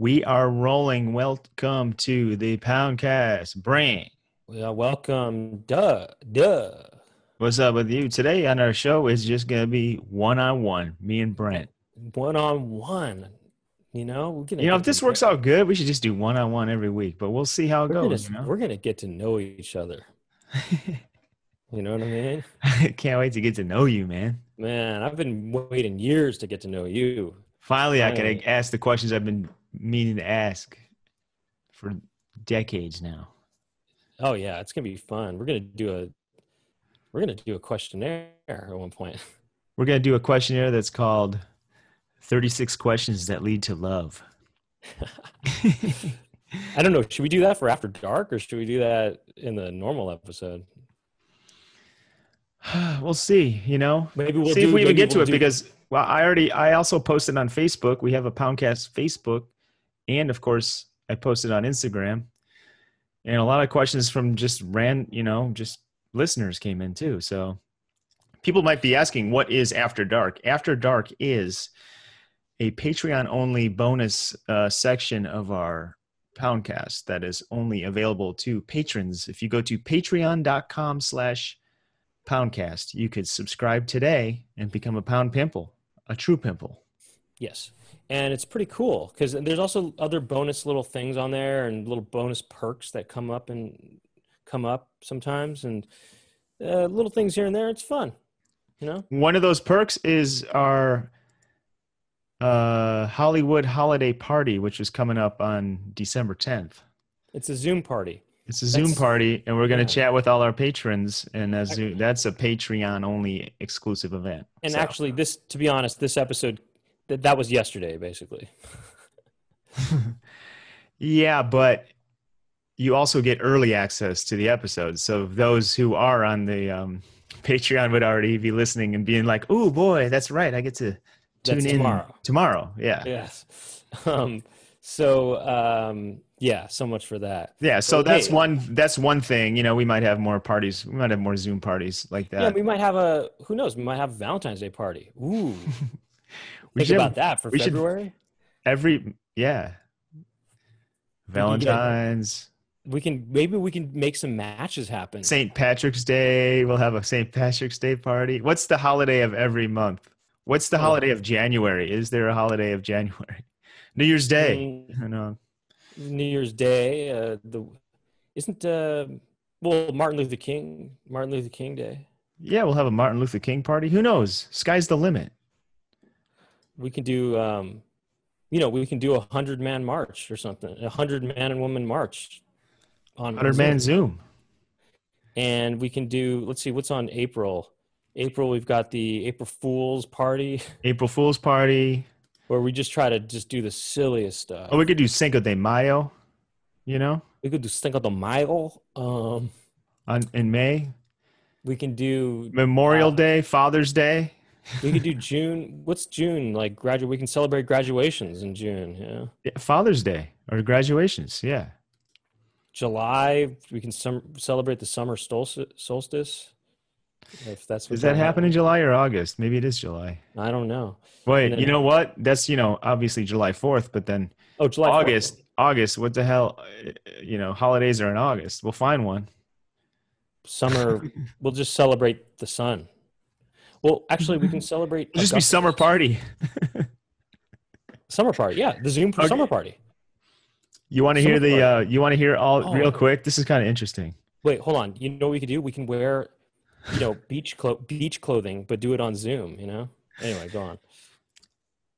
We are rolling. Welcome to the Poundcast. Brain, Well, welcome. Duh, duh. what's up with you? Today on our show is just going to be one on one, me and Brent. One on one. You know, we're gonna You know, if this works out good, we should just do one on one every week, but we'll see how it we're goes. gonna, You know? we're gonna get to know each other. You know what I mean? Can't wait to get to know you, man. Man, I've been waiting years to get to know you. Finally, I can ask the questions I've been meaning to ask for decades now. Oh yeah, it's gonna be fun. We're gonna do a we're gonna do a questionnaire at one point. We're going to do a questionnaire that's called 36 Questions That Lead to Love. I don't know. Should we do that for after dark or should we do that in the normal episode? we'll see, you know. Maybe we'll see do, if we even get to we'll it do- because well i already i also posted on facebook we have a poundcast facebook and of course i posted on instagram and a lot of questions from just ran you know just listeners came in too. So people might be asking what is after dark? After dark is a patreon only bonus uh, section of our poundcast that is only available to patrons. If you go to patreon.com slash poundcast you could subscribe today and become a pound pimple a true pimple. Yes. And it's pretty cool because there's also other bonus little things on there and little bonus perks that come up and come up sometimes and uh, little things here and there. It's fun, you know? one of those perks is our uh hollywood holiday party which is coming up on december 10th It's a Zoom party. it's a zoom That's- party and we're going to yeah. chat with all our patrons and that's, that's a patreon only exclusive event And So- actually, this, to be honest, this episode, that, that was yesterday, basically. Yeah, but you also get early access to the episodes. So those who are on the um, Patreon would already be listening and being like, "Oh boy, that's right. I get to tune That's in tomorrow. Tomorrow, yeah. Yes. Um, so, um, yeah, so much for that. Yeah, so that's one. That's one thing. You know, we might have more parties. We might have more Zoom parties like that. Yeah, we might have a, who knows, we might have a Valentine's Day party. Ooh. We Think about have that for we should- February. every yeah. Valentine's, we can maybe we can make some matches happen. St. Patrick's Day. We'll have a St. Patrick's Day party. What's the holiday of every month? What's the Oh. holiday of January? Is there a holiday of January? New Year's Day. Mm, I know. New Year's Day. Uh, the isn't uh, well Martin Luther King Martin Luther King Day. Yeah, we'll have a Martin Luther King party. Who knows? Sky's the limit. We can do um, you know we can do a hundred man march or something. A hundred man and woman march on 100 man Zoom. Zoom. and we can do. Let's see what's on April. April we've got the April Fools party April Fool's party. where we just try to just do the silliest stuff. Oh, we could do Cinco de Mayo, you know, we could do Cinco de Mayo. Um, on in May. we can do Memorial Uh, Day, Father's Day. we could do June. What's June like? Graduate. We can celebrate graduations in June. Yeah. Yeah, Father's Day or graduations. Yeah. July. We can sum, celebrate the summer solstice. if that's Does that happen in July or August? Maybe it is July. I don't know. Wait, And you know what? That's, you know, obviously July 4th, but then Oh, July. 4th. August, August, what the hell? Uh, You know, holidays are in August. We'll find one. Summer. we'll just celebrate the sun. Well, actually, we can celebrate. It'll just be summer party. Summer party. Yeah, the Zoom Okay. summer party. You want to hear the, uh, you want to hear all Oh. real quick? This is kind of interesting. Wait, hold on. You know what we could do? We can wear, you know, beach clo- beach clothing, but do it on Zoom. You know. Anyway, go on.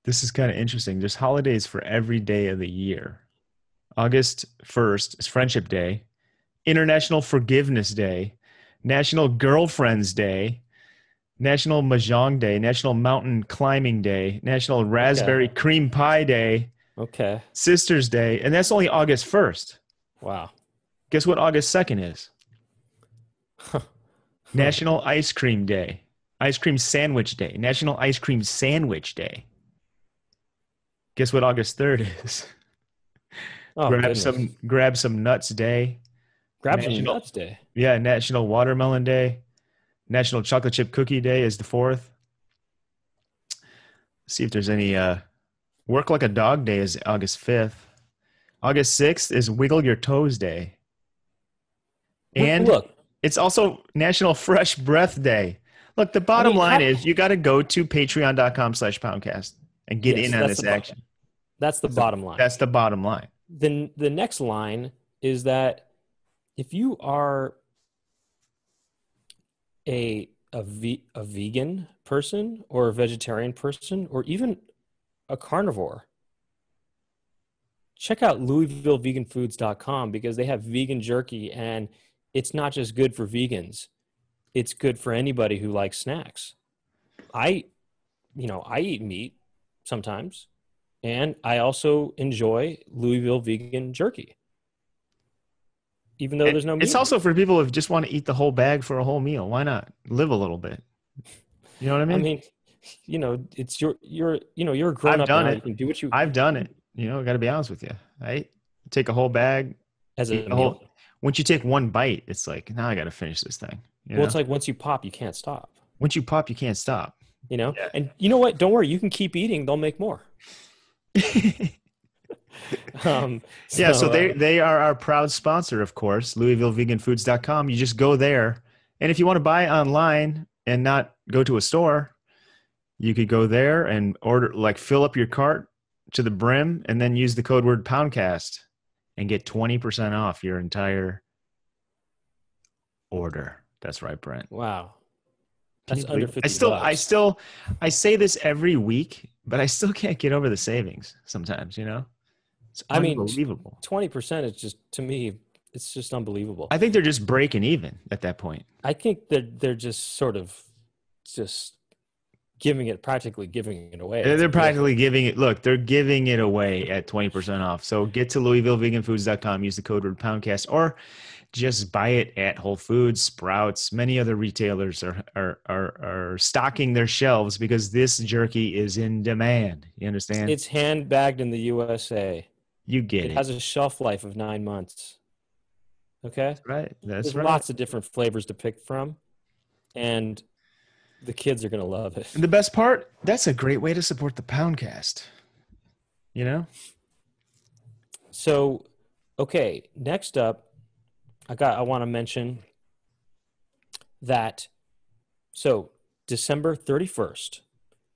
This is kind of interesting. There's holidays for every day of the year. August 1st is Friendship Day, International Forgiveness Day, National Girlfriends Day, National Mahjong Day, National Mountain Climbing Day, National Raspberry Cream Pie Day, Okay. Sisters Day, and that's only August 1st. Wow. Guess what August 2nd is? National Ice Cream Day, Ice Cream Sandwich Day, National Ice Cream Sandwich Day. Guess what August 3rd is? Oh, grab goodness. some grab some nuts day. grab some nuts day. Yeah, National Watermelon Day. National Chocolate Chip Cookie Day is the 4th. See if there's any uh Work Like a Dog Day is August 5th. August 6th is Wiggle Your Toes Day. And look, it's also National Fresh Breath Day. Look, the bottom mean, line how- is you got to go to patreon.com slash poundcast and get Yes, in on this the bottom- action. that's the bottom line. That's the bottom line. then the next line is that if you are a a, ve- a vegan person or a vegetarian person or even a carnivore. Check out louisvilleveganfoods.com because they have vegan jerky and it's not just good for vegans. It's good for anybody who likes snacks. I you know i eat meat sometimes and I also enjoy Louisville vegan jerky. Even though there's no meat. It's also for people who just want to eat the whole bag for a whole meal. Why not live a little bit? You know what I mean? I mean, you know, it's your you're you know, you're a grown I've up done now. it. You can do what you I've done it. You know, got to be honest with you. Right? Take a whole bag. as a meal. whole- Once you take one bite, it's like now I got to finish this thing. You well, know? it's like once you pop, you can't stop. once you pop, you can't stop. You know? Yeah. And you know what? Don't worry, you can keep eating, they'll make more. Um yeah, so they uh, they are our proud sponsor, of course, LouisvilleVeganFoods.com. You just go there, and if you want to buy online and not go to a store, you could go there and order, like, fill up your cart to the brim, and then use the code word Poundcast and get twenty percent off your entire order. That's right, Brent. wow. That's under 50 I still, I still, I say this every week, but I still can't get over the savings. Sometimes, you know, it's I mean, unbelievable. 20% is just to me it's just unbelievable. I think they're just breaking even at that point. I think they're they're just sort of just giving it practically giving it away. They're, they're practically giving it. Look, they're giving it away at twenty percent off. So get to LouisvilleVeganFoods.com, use the code word Poundcast, or just buy it at Whole Foods, Sprouts. Many other retailers are are are, are stocking their shelves because this jerky is in demand. You understand? It's hand bagged in the USA. You get It it. has a shelf life of nine months. Okay, right. That's there's right. lots of different flavors to pick from, and the kids are gonna love it. And the best part, that's a great way to support the Poundcast. You know? So, okay, next up, I got I want to mention that so December 31st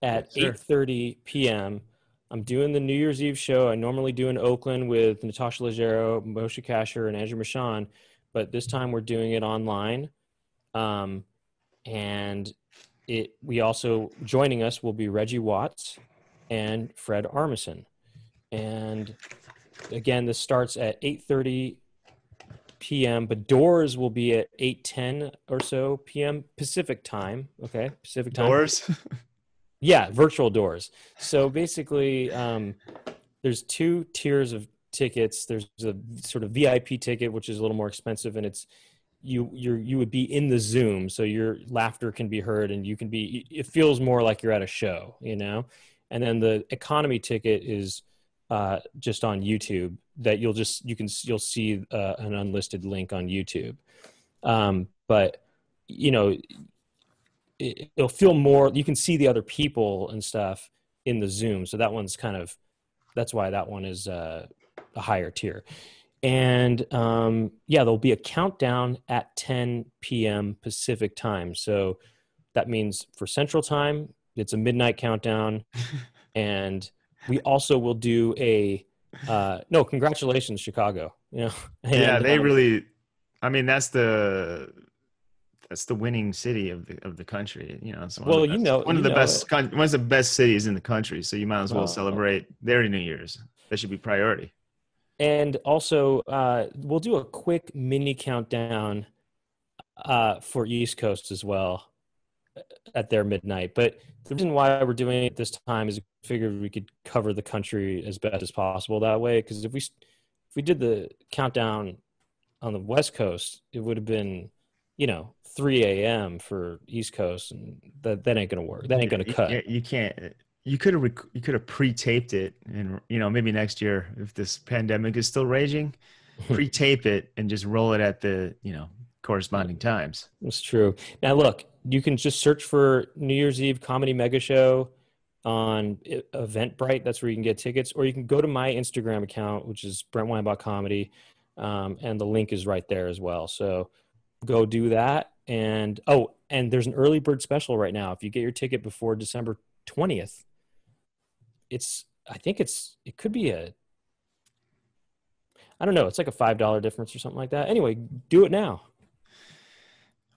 at Yes, 8:30 p.m. I'm doing the New Year's Eve show. I normally do in Oakland with Natasha Leggero, Moshe Kasher, and Andrew Michan, but this time we're doing it online. Um, and it we also joining us will be Reggie Watts and Fred Armisen. And again, this starts at 8:30 p.m. But doors will be at 8:10 or so p.m. Pacific time. Okay, Pacific time. Doors. Yeah, virtual doors. So basically, um, there's two tiers of tickets. There's a sort of VIP ticket, which is a little more expensive, and it's you you you would be in the Zoom, so your laughter can be heard, and you can be. It feels more like you're at a show, you know. And then the economy ticket is uh, just on YouTube. That you'll just you can you'll see uh, an unlisted link on YouTube. Um, but you know, it, it'll feel more you can see the other people and stuff in the zoom. So that one's kind of that's why that one is uh, a higher tier. And um, yeah there'll be a countdown at 10 p.m pacific time. So that means for central time it's a midnight countdown. And we also will do a uh, no congratulations chicago. You know? Yeah, they um, really. I mean, that's the that's the winning city of the of the country. You know, it's one Well, of the you best, know- one you of the know best one of the best cities in the country. So you might as well Well, celebrate their New Year's. That should be priority. And also, uh, we'll do a quick mini countdown uh, for East Coast as well uh, at their midnight. But the reason why we're doing it this time is we figured we could cover the country as best as possible that way. Because if we if we did the countdown on the West Coast, it would have been, you know, 3 a.m. for East Coast, and that that ain't gonna work. That ain't gonna cut. You, you can't. You could have rec- you could have pre-taped it, and you know maybe next year if this pandemic is still raging, pre-tape it and just roll it at the you know corresponding times. That's true. Now, look, you can just search for New Year's Eve comedy mega show on Eventbrite. That's where you can get tickets, or you can go to my Instagram account, which is Brent Weinbach Comedy, um, and the link is right there as well. So go do that. And oh, and there's an early bird special right now. If you get your ticket before December twentieth, it's I think it's it could be a I don't know. It's like a five dollar difference or something like that. Anyway, do it now.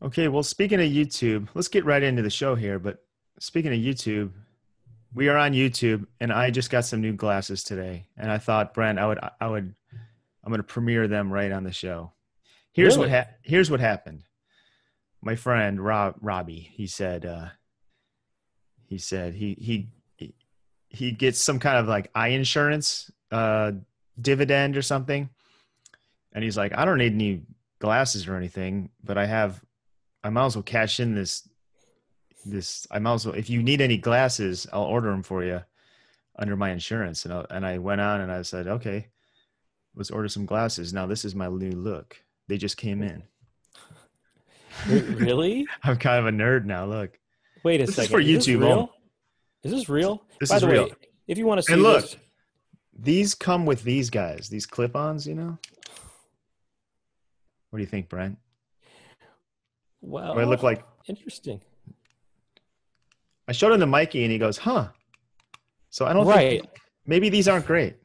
Okay, well, speaking of YouTube, let's get right into the show here. But speaking of YouTube, we are on YouTube, and I just got some new glasses today, and I thought, Brent, I would, I would, I'm going to premiere them right on the show. Here's what ha- here's what happened. My friend Rob Robbie, he said, uh, he said he he he- gets some kind of like eye insurance uh, dividend or something, and he's like, I don't need any glasses or anything, but I have I might as well cash in this. This I might as well. If you need any glasses, I'll order them for you under my insurance. And I, and I went on and I said, okay, let's order some glasses. Now this is my new look. They just came in. Re- really? I'm kind of a nerd now. Look, Wait a This is second. for this YouTube real? only. Is this real? This By is the real. way, if you want to see And look, this, these come with these guys, these clip-ons. You know. What do you think, Brent? well, Do I look like interesting. I showed him the Mikey, and he goes, "Huh." So I don't Right. think maybe these aren't great.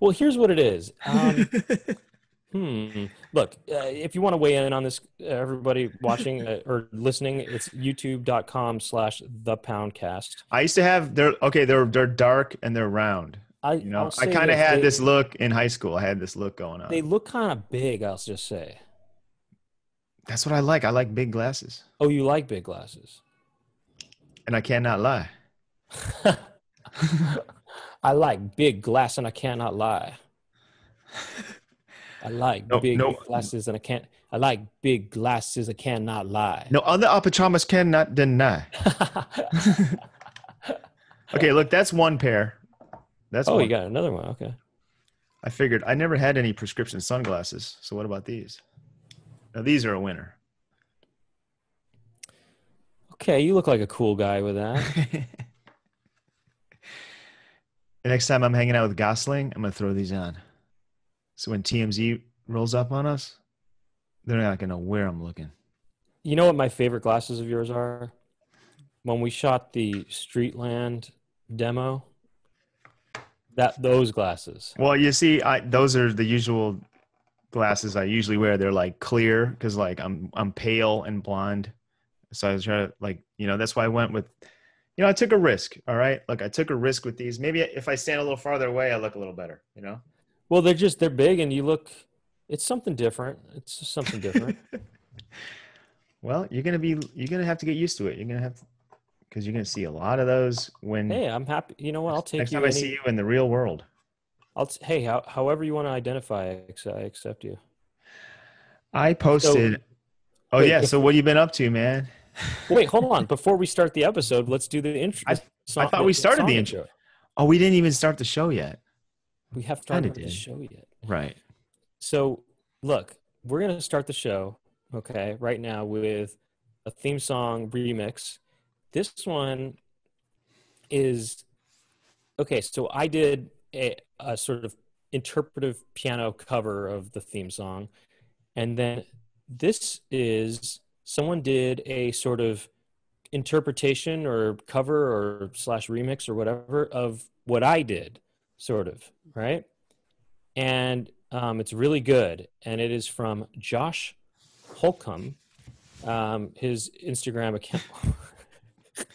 Well, here's what it is. Um, hmm. Look, uh, if you want to weigh in on this, uh, everybody watching uh, or listening, it's youtube.com slash the poundcast. I used to have they're okay. They're they're dark and they're round. I, You know, I kind of had they- this look in high school. I had this look going on. They look kind of big, I'll just say. That's what I like. I like big glasses, Oh, you like big glasses. and I cannot lie. I like big glass and I cannot lie. I like No, big no. glasses and I can't. I like big glasses. I cannot lie. No other optometrists cannot deny. Okay, look, that's one pair. That's oh, one. you got another one. Okay. I figured I never had any prescription sunglasses. So what about these? Now these are a winner. Okay, you look like a cool guy with that. The next time I'm hanging out with Gosling, I'm gonna throw these on. So when TMZ rolls up on us, they're not gonna know where I'm looking. You know what my favorite glasses of yours are? When we shot the Streetland demo, that those glasses. Well, you see, I those are the usual glasses I usually wear. They're like clear because like I'm I'm pale and blonde, so I was trying to like you know that's why I went with, you know, I took a risk. All right, look, I took a risk with these. Maybe if I stand a little farther away, I look a little better. You know. Well, they're just they're big and you look. It's something different. It's just something different. well, you're gonna be you're gonna have to get used to it. You're gonna have because you're gonna see a lot of those when hey, I'm happy. You know what? I'll take next you. time I see you in the real world. I'll t- hey, how, however you want to identify, I accept, you. I posted. oh wait, yeah. So what you been up to, man? Wait, hold on. Before we start the episode, let's do the intro. I- I thought we started the intro. Oh, we didn't even start the show yet. We have started the show yet. Right. So, look, we're going to start the show, okay, right now with a theme song remix. This one is okay. So, I did a, a sort of interpretive piano cover of the theme song. And then this is someone did a sort of interpretation or cover or slash remix or whatever of what I did, sort of, right? and um, it's really good. And it is from Josh Holcomb. Um, his Instagram account.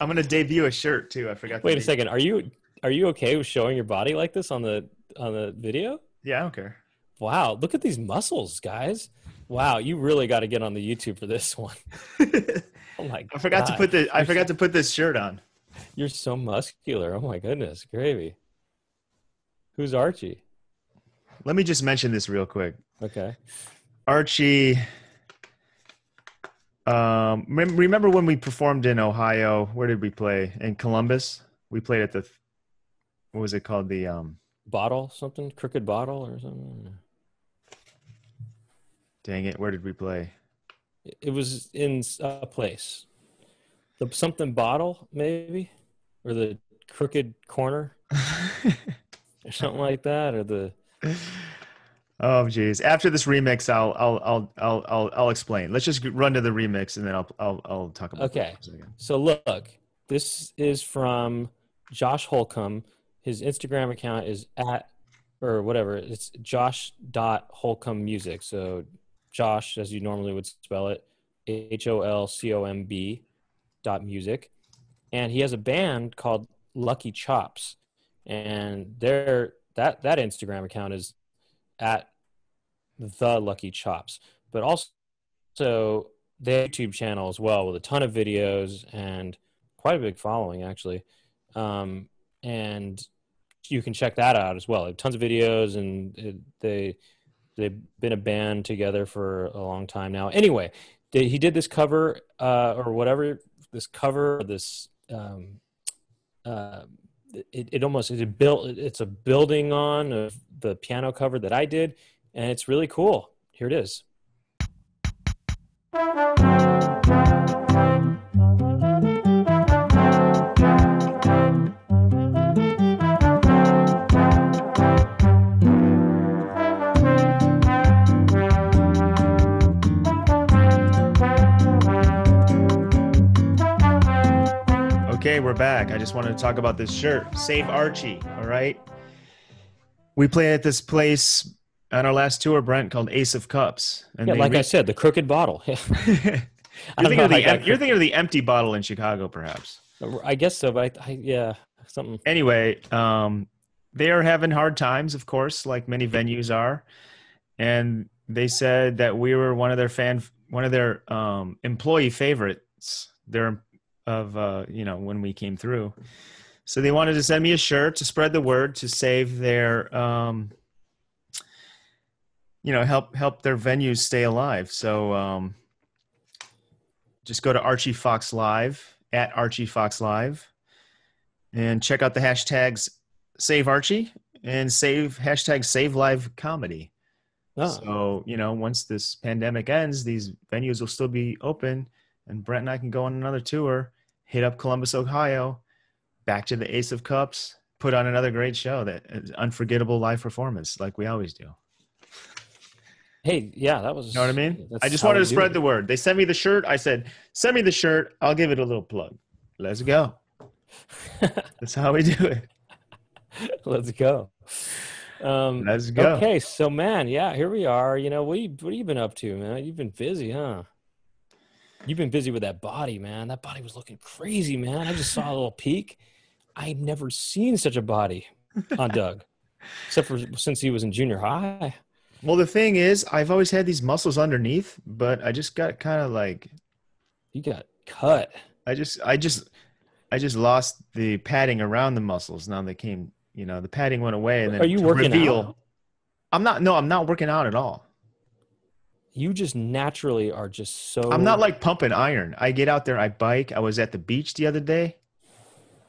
I'm gonna debut a shirt too. I forgot. Wait a second. Are you are you okay with showing your body like this on the on the video? Yeah, I don't care. Wow, look at these muscles, guys. Wow, you really got to get on the YouTube for this one. Oh my I forgot to put the. I forgot to put this shirt on. You're so muscular. Oh my goodness, gravy. Who's Archie? Let me just mention this real quick. Okay. Archie. Um, remember when we performed in Ohio? Where did we play? In Columbus. We played at the. What was it called? The um. Bottle something? Crooked bottle or something? Dang it! Where did we play? It was in a place. The something bottle, maybe, or the crooked corner or something like that, or the oh geez. After this remix, I'll I'll I'll I'll I'll, I'll explain. Let's just run to the remix and then I'll I'll I'll talk about. Okay. So look, this is from Josh Holcomb. His Instagram account is at or whatever. It's Josh dot Holcomb Music. So Josh, as you normally would spell it, H O L C O M B dot music, and he has a band called Lucky Chops, and their that that Instagram account is at the Lucky Chops, but also so their YouTube channel as well with a ton of videos and quite a big following actually, um, and you can check that out as well. Tons of videos, and it, they they've been a band together for a long time now. Anyway, he did this cover uh, or whatever this cover this um, uh, it, it almost a built it's a building on of the piano cover that I did, and it's really cool. Here it is. Okay, we're back. I just wanted to talk about this shirt. Save Archie. All right. We played at this place on our last tour, Brent, called Ace of Cups. And yeah, like re- I said, the crooked bottle. you're, thinking of the, em- you're thinking of the empty bottle in Chicago, perhaps. I guess so, but I, I, yeah, something. Anyway, um, they are having hard times, of course, like many venues are, and they said that we were one of their fan, one of their um, employee favorites. Their of uh, you know when we came through. So they wanted to send me a shirt to spread the word to save their um, you know help help their venues stay alive. So um, just go to Archie Fox Live at Archie Fox Live and check out the hashtags Save Archie and save hashtag Save Live Comedy. Oh. So you know once this pandemic ends, these venues will still be open, and Brent and I can go on another tour hit up Columbus, Ohio, back to the Ace of Cups, put on another great show that is unforgettable live performance like we always do. Hey, yeah, that was. You know what I mean? I just wanted to spread the word. They sent me the shirt. I said, "Send me the shirt. I'll give it a little plug. Let's go." That's how we do it. Let's go. Um, Let's go. Okay, so man, yeah, here we are. You know, what what have you been up to, man? You've been busy, huh? You've been busy with that body, man. That body was looking crazy, man. I just saw a little peek. I'd never seen such a body on Doug, except for since he was in junior high. Well, the thing is, I've always had these muscles underneath, but I just got kind of like you got cut. I just, I just, I just lost the padding around the muscles. Now they came, you know, the padding went away, and then are you working reveal, out? I'm not. No, I'm not working out at all you just naturally are just so I'm not like pumping iron. I get out there, I bike. I was at the beach the other day.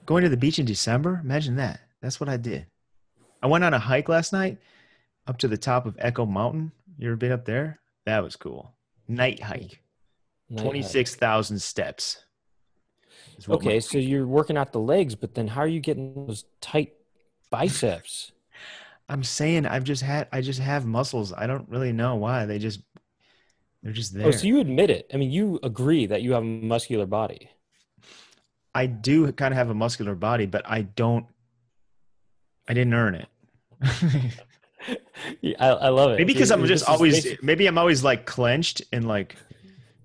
Going to the beach in December? Imagine that. That's what I did. I went on a hike last night up to the top of Echo Mountain. You ever been up there? That was cool. Night hike. 26,000 steps. Okay, my- so you're working out the legs, but then how are you getting those tight biceps? I'm saying I've just had I just have muscles. I don't really know why. They just they're just there. Oh, so you admit it. I mean, you agree that you have a muscular body. I do kind of have a muscular body, but I don't. I didn't earn it. yeah, I, I, love it. Maybe because I'm just always. Maybe I'm always like clenched and like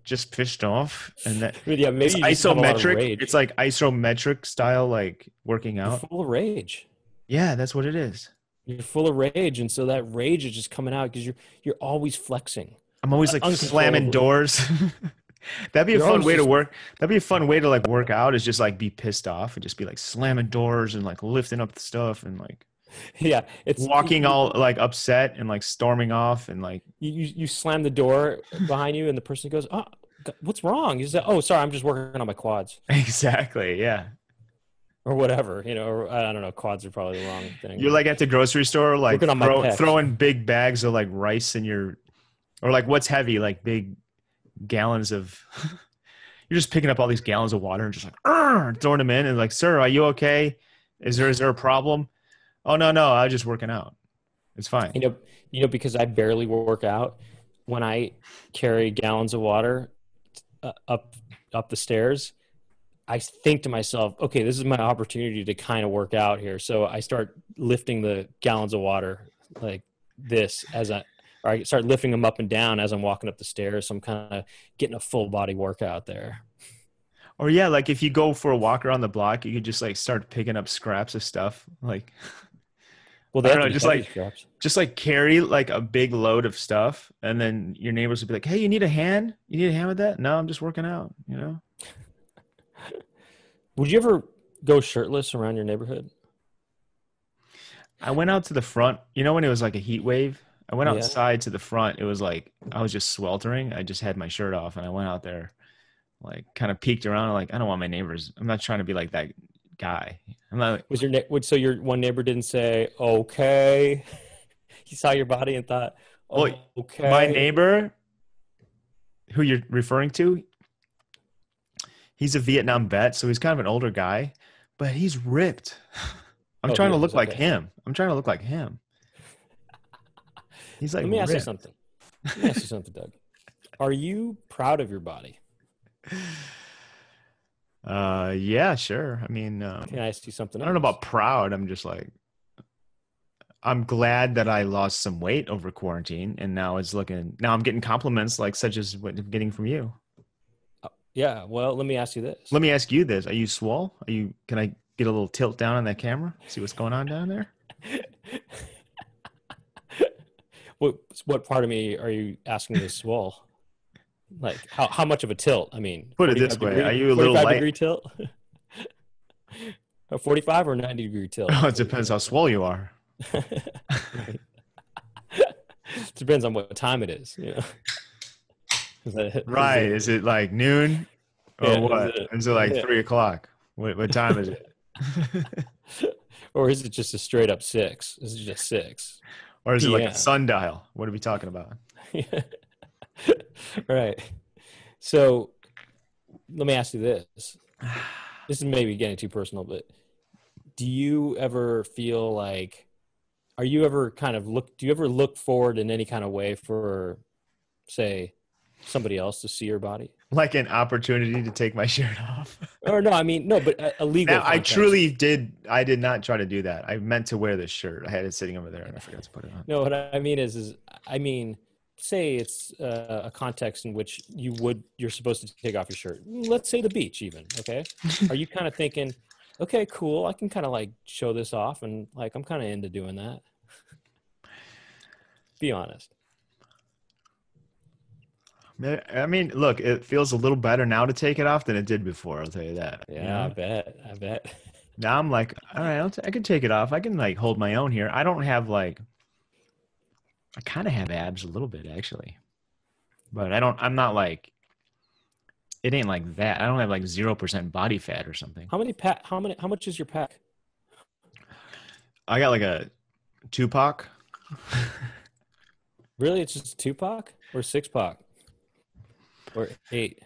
just pissed off, and that. yeah, maybe it's isometric. It's like isometric style, like working out. You're full of rage. Yeah, that's what it is. You're full of rage, and so that rage is just coming out because you're you're always flexing. I'm always like slamming doors. That'd be a You're fun way just... to work. That'd be a fun way to like work out. Is just like be pissed off and just be like slamming doors and like lifting up the stuff and like yeah, it's walking all like upset and like storming off and like you you slam the door behind you and the person goes, "Oh, what's wrong?" You say, "Oh, sorry, I'm just working on my quads." Exactly. Yeah. Or whatever, you know. Or, I don't know. Quads are probably the wrong thing. You're like at the grocery store, like throw, throwing big bags of like rice in your or like what's heavy like big gallons of you're just picking up all these gallons of water and just like throwing them in and like, sir, are you okay? Is there is there a problem? Oh no, no, I was just working out. It's fine. You know, you know, because I barely work out. When I carry gallons of water uh, up up the stairs, I think to myself, okay, this is my opportunity to kind of work out here. So I start lifting the gallons of water like this as I, or I start lifting them up and down as I'm walking up the stairs. So I'm kind of getting a full body workout there. Or yeah, like if you go for a walk around the block, you could just like start picking up scraps of stuff. Like Well, I don't know, just like- straps. just like carry like a big load of stuff and then your neighbors would be like, Hey, you need a hand? You need a hand with that? No, I'm just working out, you know? Would you ever go shirtless around your neighborhood? I went out to the front. You know when it was like a heat wave? I went Yeah. outside to the front. It was like I was just sweltering. I just had my shirt off and I went out there, like kind of peeked around. Like I don't want my neighbors. I'm not trying to be like that guy. I'm not. Was your would so your one neighbor didn't say okay? he saw your body and thought, oh, Well, okay. My neighbor, who you're referring to, he's a Vietnam vet, so he's kind of an older guy, but he's ripped. I'm Oh, trying to look is, like him. I'm trying to look like him. He's like. Let me ask you something. Let me ask you something, Doug. Are you proud of your body? Uh, yeah, sure. I mean, um, Can I ask you something? I don't know about proud. I'm just like, I'm glad that I lost some weight over quarantine, and now it's looking. Now I'm getting compliments like such as what I'm getting from you. Yeah. Well, let me ask you this. Let me ask you this: Are you swole? Are you? Can I get a little tilt down on that camera? See what's going on down there? what what part of me are you asking to swell? Like how how much of a tilt? I mean, Put it this way, degree- are you a little 45 light- degree tilt? a forty five or ninety degree tilt? Oh, it depends how swole you are. Right. Depends on what time it is. You know? Is that- is Right? it- Is it like noon, or Yeah, is what? it- Is it like yeah. three o'clock? What, what time is it? or is it just a straight up six? Is it just six? Or is it like PM. a sundial? What are we talking about? right. So let me ask you this. This is maybe getting too personal, but do you ever feel like are you ever kind of look do you ever look forward in any kind of way for say somebody else to see your body? Like an opportunity to take my shirt off. Or no, I mean no, but a, a legal Now, I truly did. I did not try to do that. I meant to wear this shirt. I had it sitting over there, and I forgot to put it on. No, what I mean is, is I mean, say it's uh, a context in which you would you're supposed to take off your shirt. Let's say the beach, even. Okay, are you kind of thinking, okay, cool, I can kind of like show this off, and like I'm kind of into doing that. Be honest. I mean, look, it feels a little better now to take it off than it did before. I'll tell you that. you Yeah, I bet. I bet. Now I'm like, all right, I'll t- I can take it off. I can like hold my own here. I don't have like, I kind of have abs a little bit actually, but I don't. I'm not like. It ain't like that. I don't have like zero percent body fat or something. How many pack? How many? How much is your pack? I got like a Tupac. Really, it's just two pack or six pack or eight?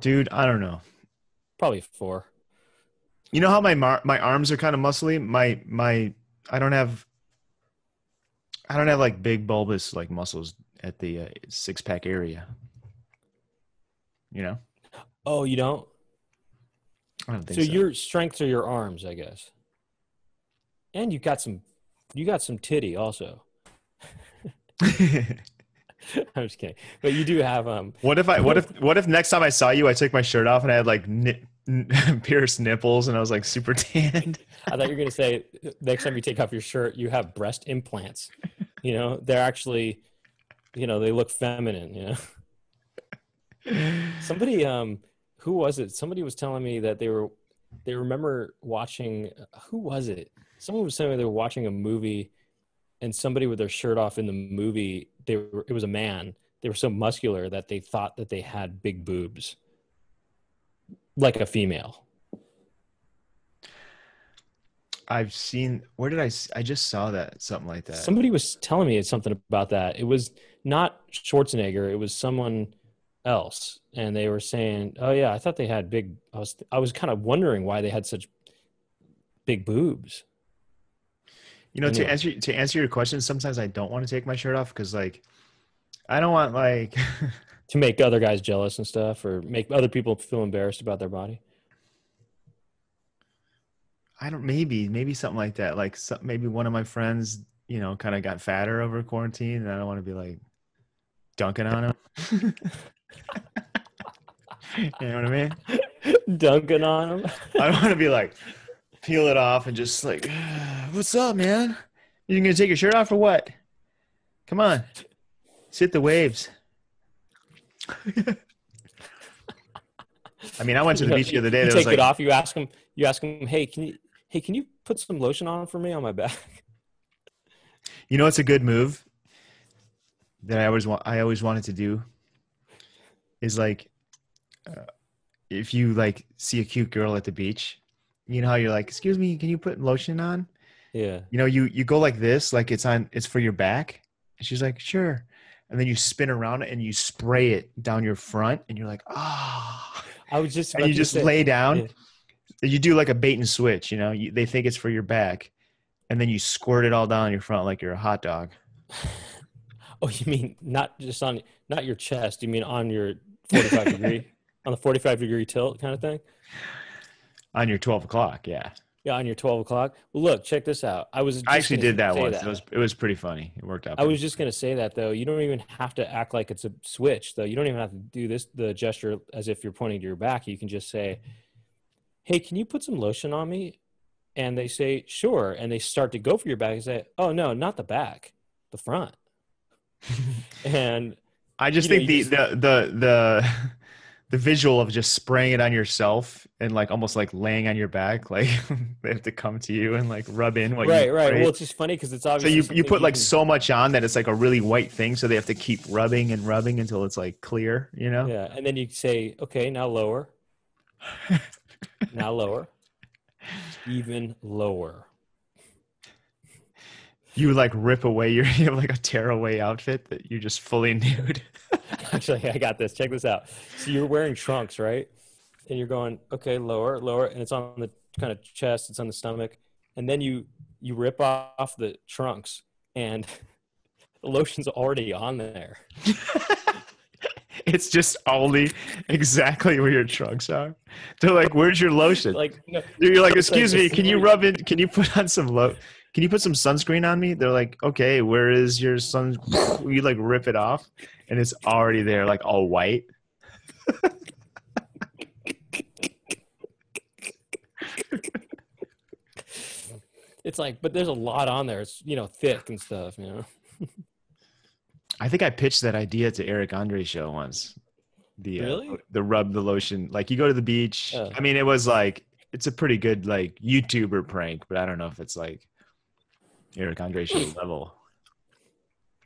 Dude, I don't know. Probably four. You know how my mar- my arms are kind of muscly. My my I don't have. I don't have like big bulbous like muscles at the uh, six pack area. You know, Oh, you don't. I don't think So so. your strengths are your arms, I guess. And you got some you got some titty also. I'm just kidding. But you do have um what if I what if what if next time I saw you, I took my shirt off and I had like ni- n- pierced nipples and I was like super tanned. I thought you were gonna say next time you take off your shirt, you have breast implants. You know, they're actually you know, they look feminine, you know. Somebody um who was it? Somebody was telling me that they were they remember watching who was it? Someone was telling me they were watching a movie and somebody with their shirt off in the movie, they were it was a man. They were so muscular that they thought that they had big boobs. Like a female. I've seen. Where did i i just saw that something like that. Somebody was telling me something about that. It was not Schwarzenegger. It was someone else, and they were saying, "Oh yeah, I thought they had big." I was I was kind of wondering why they had such big boobs. You know, to answer to answer your question, sometimes I don't want to take my shirt off because like I don't want like to make other guys jealous and stuff or make other people feel embarrassed about their body I don't maybe maybe something like that. Like some, maybe one of my friends, you know, kind of got fatter over quarantine, and I don't want to be like dunking on him. you know what I mean? dunking on him. I don't want to be like peel it off and just like, what's up, man? You gonna take your shirt off or what? Come on, sit the waves. I mean, I went to the beach the other day. you take was like, it off you ask them you ask them hey can you hey can you put some lotion on for me on my back You know, it's a good move that I always want. I always wanted to do is like, uh, if you like see a cute girl at the beach, you know how you're like, "Excuse me, can you put lotion on?" yeah You know, you you go like this, like it's on, it's for your back. And she's like, "Sure," and then you spin around it and you spray it down your front, and you're like, "Ah," i was just and you just say- lay down. yeah. You do like a bait and switch. You know, you, they think it's for your back, and then you squirt it all down your front like you're a hot dog. oh you mean not just on not your chest you mean on your 45 degree on the 45 degree tilt kind of thing on your 12 o'clock yeah yeah on your 12 o'clock well look check this out i was i actually did that once it was it was pretty funny it worked out I was just gonna say that though. You don't even have to act like it's a switch, though. You don't even have to do this the gesture as if you're pointing to your back. You can just say, "Hey, can you put some lotion on me?" And they say, "Sure." And they start to go for your back and say, "Oh no, not the back, the front." and i just you know, think you the, the the the visual of just spraying it on yourself and like almost like laying on your back like they have to come to you and like rub in what right, you right. sprayed. Well, it's just funny because it's so obviously you, you put like can- so much on that it's like a really white thing so they have to keep rubbing and rubbing until it's like clear you know yeah. And then you say, "Okay, now lower, now lower, even lower." you like rip away your you have like a tearaway outfit that you're just fully nude Actually, I got this. Check this out. So you're wearing trunks, right? And you're going, okay, lower, lower, and it's on the kind of chest, it's on the stomach, and then you you rip off the trunks, and the lotion's already on there. it's just only exactly where your trunks are they're like where's your lotion Like, no, You're like, It's like excuse me, can you rub in? Can you put on some lo? Can you put some sunscreen on me? They're like, okay, where is your sun? You like rip it off, and it's already there, like all white. it's like, but there's a lot on there. It's you know thick and stuff. You know. I think I pitched that idea to Eric Andre's show once. The uh, Really? the rub the lotion, like you go to the beach. Oh. I mean, it was like it's a pretty good like YouTuber prank, but I don't know if it's like Eric Andre show level.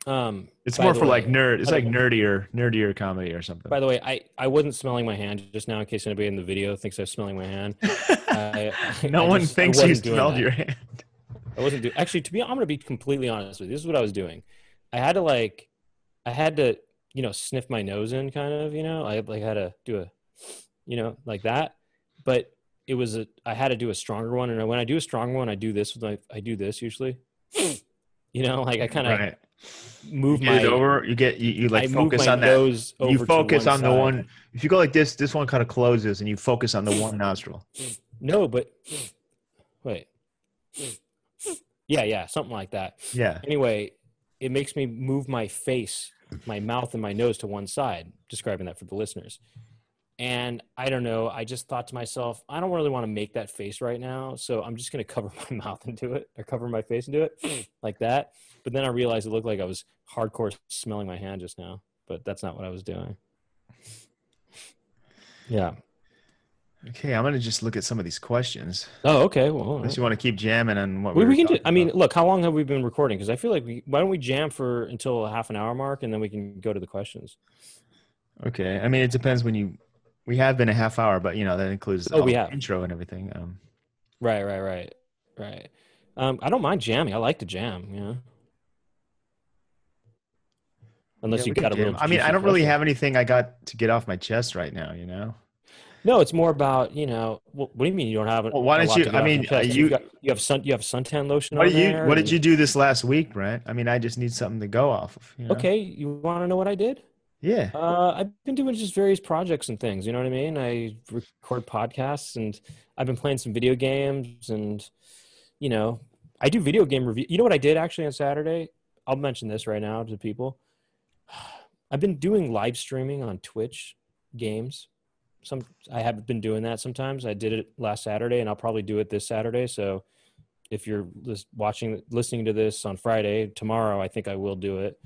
Um, It's more for like way- nerd. It's like nerdier, nerdier comedy or something. By the way, I I wasn't smelling my hand just now in case anybody in the video thinks I was smelling my hand. I, I- no I one just- thinks you smelled your hand. I wasn't doing actually to be I'm gonna be completely honest with you. This is what I was doing. I had to like I had to, you know, sniff my nose in kind of, you know. I like had to do a you know, like that. But it was a I had to do a stronger one. And when I do a stronger one, I do this with my I do this usually. You know, like I kind of Right. move my over. You get you, you like I focus on that. over You focus on the one. If you go like this, this one kind of closes, and you focus on the one nostril. No, but wait. Yeah, yeah, something like that. Yeah. Anyway, it makes me move my face, my mouth, and my nose to one side, describing that for the listeners. And I don't know, I just thought to myself, I don't really want to make that face right now. So I'm just going to cover my mouth and do it, or cover my face and do it like that. But then I realized it looked like I was hardcore smelling my hand just now, but that's not what I was doing. Yeah. Okay, I'm gonna just look at some of these questions. Oh, okay. Well. Unless you want to keep jamming on what we, we, can do. I mean, about. look, how long have we been recording? Because I feel like we. Why don't we jam for until a half an hour mark, and then we can go to the questions. okay. I mean, it depends when you. We have been a half hour, but you know that includes Oh, we the have. intro and everything. Um, Right, right, right, right. Um, I don't mind jamming. I like to jam. You know. unless Yeah, you got a little. I mean, I don't really have anything I got to get off my chest right now. You know. No, it's more about you know. What, what do you mean you don't have? Well, why a don't you- I mean, uh, You've you- got, you have sun. You have suntan lotion. What on did you What did you do this last week, Brent? I mean, I just need something to go off of. you know? Okay, you want to know what I did? Yeah. Uh, I've been doing just various projects and things. You know what I mean? I record podcasts and I've been playing some video games and, you know, I do video game review. You know what I did actually on Saturday? I'll mention this right now to people. I've been doing live streaming on Twitch games. Some I have been doing that sometimes. I did it last Saturday and I'll probably do it this Saturday. So if you're lis- watching, listening to this on Friday, tomorrow, I think I will do it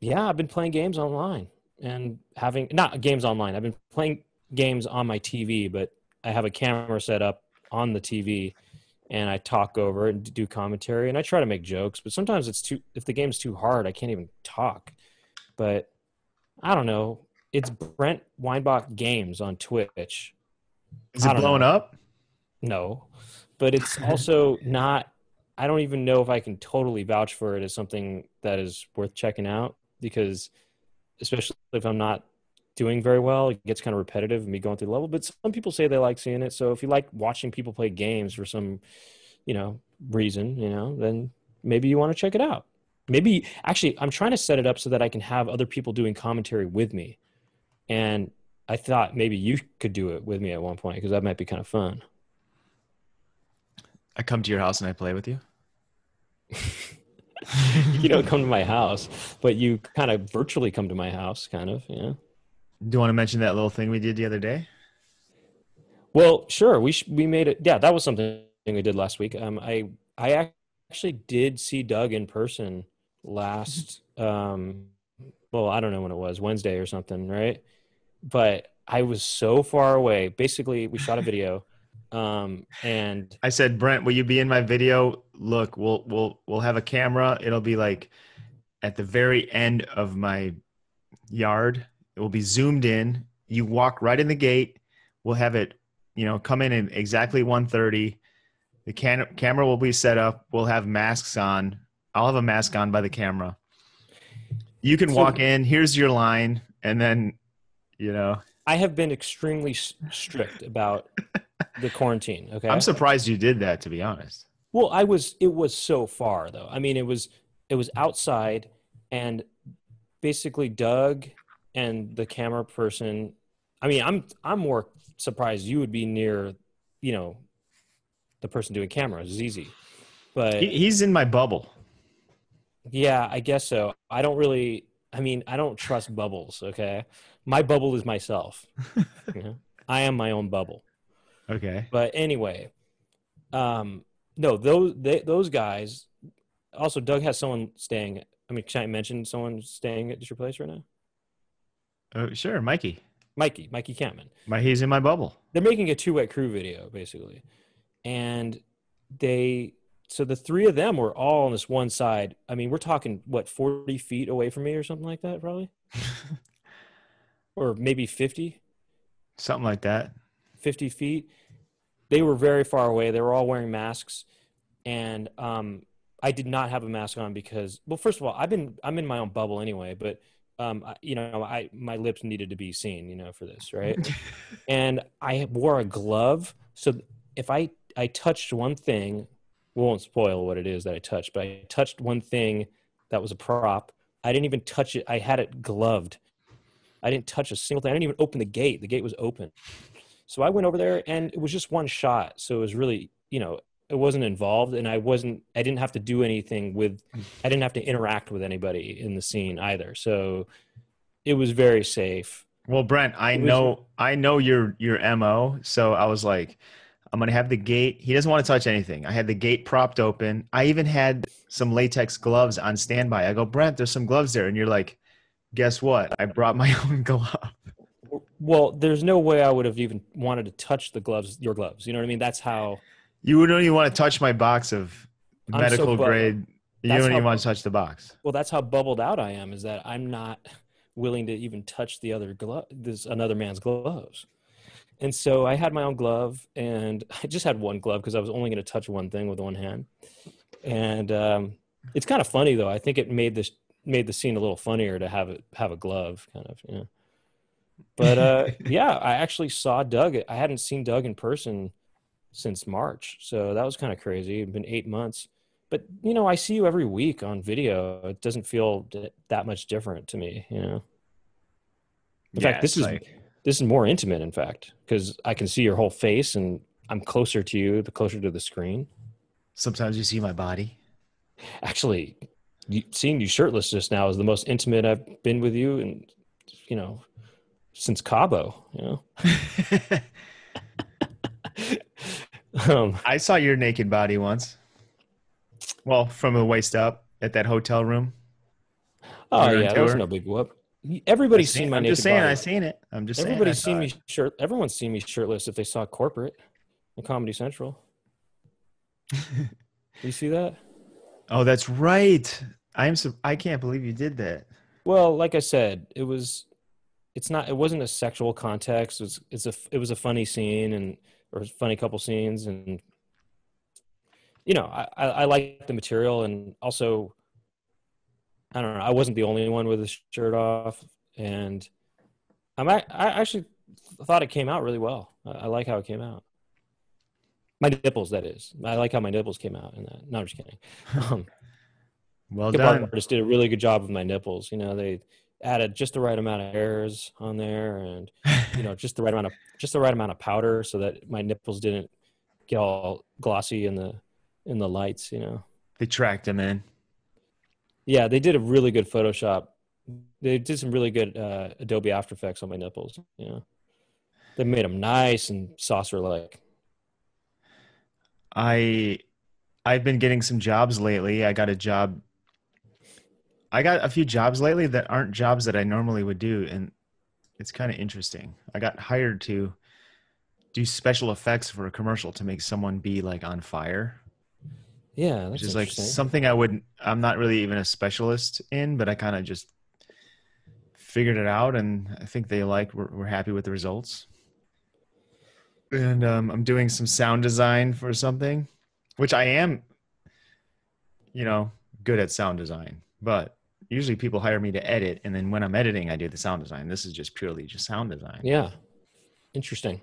yeah i've been playing games online and having not games online i've been playing games on my tv but i have a camera set up on the tv and i talk over it and do commentary and i try to make jokes but sometimes it's too if the game's too hard i can't even talk but i don't know it's brent weinbach games on twitch Is it blowing know. up? no but it's also not i don't even know if i can totally vouch for it as something that is worth checking out because especially if i'm not doing very well it gets kind of repetitive and me going through the level. But some people say they like seeing it. So if you like watching people play games for some you know reason you know then maybe you want to check it out. Maybe actually i'm trying to set it up so that i can have other people doing commentary with me. And i thought maybe you could do it with me at one point because that might be kind of fun. I come to your house and I play with you. you don't come to my house, but you kind of virtually come to my house, kind of. Yeah. Do you want to mention that little thing we did the other day? Well, sure. We sh- we made it. Yeah, that was something we did last week. Um, I I actually did see Doug in person last. Um, well, I don't know when it was Wednesday or something, right? But I was so far away. Basically, we shot a video, um, and I said, Brent, will you be in my video? Look, we'll we'll we'll have a camera. It'll be like at the very end of my yard. It will be zoomed in. You walk right in the gate. We'll have it, you know, come in at exactly 1:30. The can- camera will be set up. We'll have masks on. I'll have a mask on by the camera. You can So- walk in. Here's your line, and then, you know, I have been extremely strict about the quarantine. Okay, I'm surprised you did that. To be honest. Well, I was. It was so far though. I mean, it was. It was outside, and basically Doug and the camera person. I mean, I'm. I'm more surprised you would be near. You know, the person doing cameras is easy, but He, he's in my bubble. yeah, I guess so. I don't really. I mean, I don't trust bubbles. Okay, my bubble is myself. you know? I am my own bubble. Okay. But anyway, um, no, those they, those guys. Also, Doug has someone staying. I mean, can I mention someone staying at your place right now? Oh, sure, Mikey. Mikey, Mikey Kampmann. My he's in my bubble. They're making a 2 Wet Crew video basically, and they. So the three of them were all on this one side. I mean, we're talking what forty feet away from me or something like that, probably, or maybe fifty. Something like that. 50 feet. They were very far away. They were all wearing masks. And um, I did not have a mask on because, well, first of all, I've been, I'm in my own bubble anyway, but, um, I, you know, I, my lips needed to be seen, you know, for this, right? and I wore a glove. So if I, I touched one thing, we won't spoil what it is that I touched, but I touched one thing that was a prop. I didn't even touch it. I had it gloved. I didn't touch a single thing. I didn't even open the gate. The gate was open. So I went over there and it was just one shot. So it was really, you know, it wasn't involved and I wasn't, I didn't have to do anything with, I didn't have to interact with anybody in the scene either. So it was very safe. Well, Brent, I was- know I know your your mo. So I was like, I'm gonna have the gate. He doesn't want to touch anything. I had the gate propped open. I even had some latex gloves on standby. I go, Brent, there's some gloves there, and you're like, guess what? I brought my own glove. Well, there's no way I would have even wanted to touch the gloves, your gloves. You know what I mean? That's how, You wouldn't even want to touch my box of I'm so medical bu- grade. You don't even want to touch the box. well, that's how bubbled out I am is that I'm not willing to even touch the other glove, this another man's gloves. And so I had my own glove and I just had one glove because I was only going to touch one thing with one hand. And um, it's kind of funny though. I think it made this made the scene a little funnier to have it have a glove kind of you know but uh yeah i actually saw doug. I hadn't seen doug in person since march. So that was kind of crazy. It's been eight months. But you know i see you every week on video. It doesn't feel that much different to me you know? In Yeah, fact this is like- this is more intimate in fact because i can see your whole face and i'm closer to you the closer to the screen. Sometimes you see my body. actually seeing you shirtless just now is the most intimate i've been with you and you know since cabo you know um, I saw your naked body once. Well, from the waist up at that hotel room. oh You're on yeah that was tour? no big whoop everybody's I seen my I'm naked just saying, body I seen it. I'm just everybody's saying. seen me shirt everyone's seen me shirtless if they saw corporate on comedy central you see that Oh, that's right. I'm. So, I can't believe you did that. Well, like I said, it was. It's not. It wasn't a sexual context. It was. It's a. It was a funny scene and or funny couple scenes and. You know, I I, like the material and also. I don't know. I wasn't the only one with his shirt off, and I'm. I, I actually thought it came out really well. I, I like how it came out. My nipples, that is. I like how my nipples came out in that. No, I'm just kidding. Um, Well done. artists did a really good job with my nipples. You know, they added just the right amount of hairs on there, and you know, just the right amount of just the right amount of powder so that my nipples didn't get all glossy in the in the lights. You know, They tracked him in. yeah, they did a really good Photoshop. They did some really good uh, Adobe After Effects on my nipples. You know, they made them nice and saucer like. I I've been getting some jobs lately. I got a job I got a few jobs lately that aren't jobs that I normally would do and it's kind of interesting. I got hired to do special effects for a commercial to make someone be like on fire, Yeah, that's which is like something I wouldn't I'm not really even a specialist in, but I kind of just figured it out and I think they like we're, we're happy with the results. And um, I'm doing some sound design for something, which I am, you know, good at sound design. But usually people hire me to edit, and then when I'm editing, I do the sound design. This is just purely just sound design. Yeah. Interesting.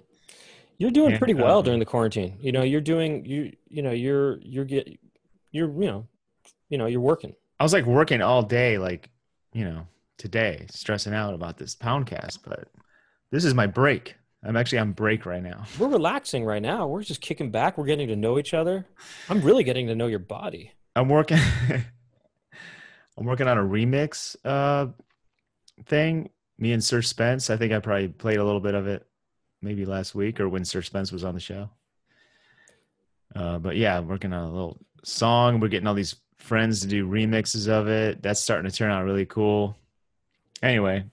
You're doing And, pretty well um, during the quarantine. You know, you're doing you you know, you're you're get you're you know, you know, you're working. I was like working all day, like you know, today, stressing out about this poundcast, but this is my break. I'm actually on break right now. We're relaxing right now. We're just kicking back. We're getting to know each other. I'm really getting to know your body. I'm working. I'm working on a remix uh, thing. Me and Sir Spence. I think I probably played a little bit of it, maybe last week or when Sir Spence was on the show. Uh, but yeah, I'm working on a little song. We're getting all these friends to do remixes of it. That's starting to turn out really cool. Anyway,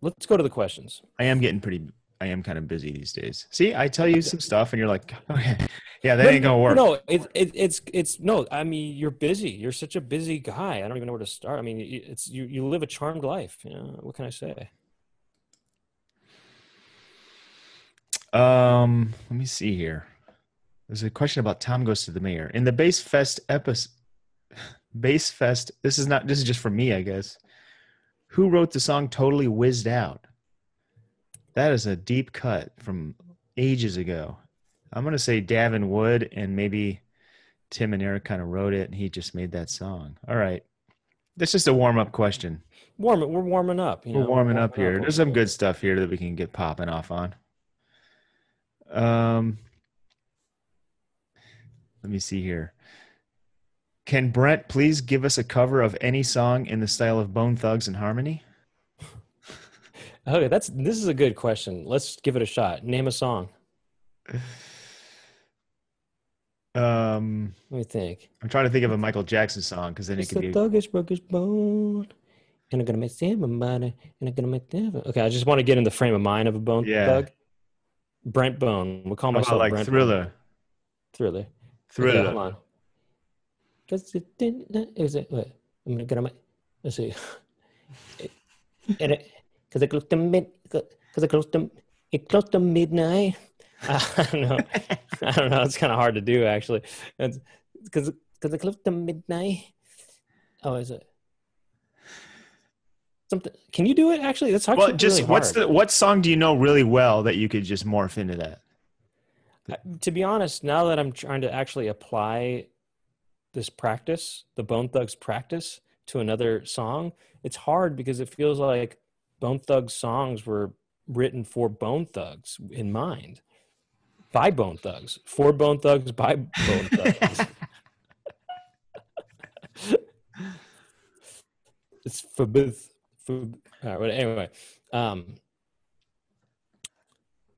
Let's go to the questions. I am getting pretty. I am kind of busy these days. See, I tell you some stuff, and you're like, okay, yeah, that ain't gonna work. No, it's it, it's it's no. I mean, you're busy. You're such a busy guy. I don't even know where to start. I mean, it's you. You live a charmed life. You know what can I say? Um, let me see here. There's a question about Tom goes to the mayor in the Bass Fest episode. Bass Fest. This is not. This is just for me, I guess. Who wrote the song "Totally Whizzed Out"? That is a deep cut from ages ago. I'm gonna say Davin Wood and maybe Tim and Eric kind of wrote it, and he just made that song. All right, that's just a warm up question. Warm. We're warming up. You We're know, warming up here. There's some good stuff here that we can get popping off on. Um, let me see here. Can Brent please give us a cover of any song in the style of Bone Thugs-n-Harmony? Okay, that's this is a good question. Let's give it a shot. Name a song. Um, Let me think. I'm trying to think of a Michael Jackson song because then it It's could be. thuggish bruggish bone. And I'm gonna make everybody. And I'm gonna make them. Okay, I just want to get in the frame of mind of a bone Yeah. thug. Brent Bone. We'll call How myself like Brent Thriller? Bone. Thriller. Okay, Thriller. hold on. Cause it didn't. Is it? Wait, I'm gonna get on my. Let's see. And it, cause it close to mid. Cause it close to. It close to midnight. I don't know. I don't know. It's kind of hard to do actually. Because because it close to midnight. Oh, is it? something. Can you do it? Actually, that's actually Well, just really what's hard. the what song do you know really well that you could just morph into that? Uh, to be honest, now that I'm trying to actually apply this practice, the Bone Thugs practice, to another song, it's hard because it feels like Bone Thugs songs were written for Bone Thugs in mind, by Bone Thugs, for Bone Thugs, by Bone Thugs. it's for both. For, all right, but anyway, um,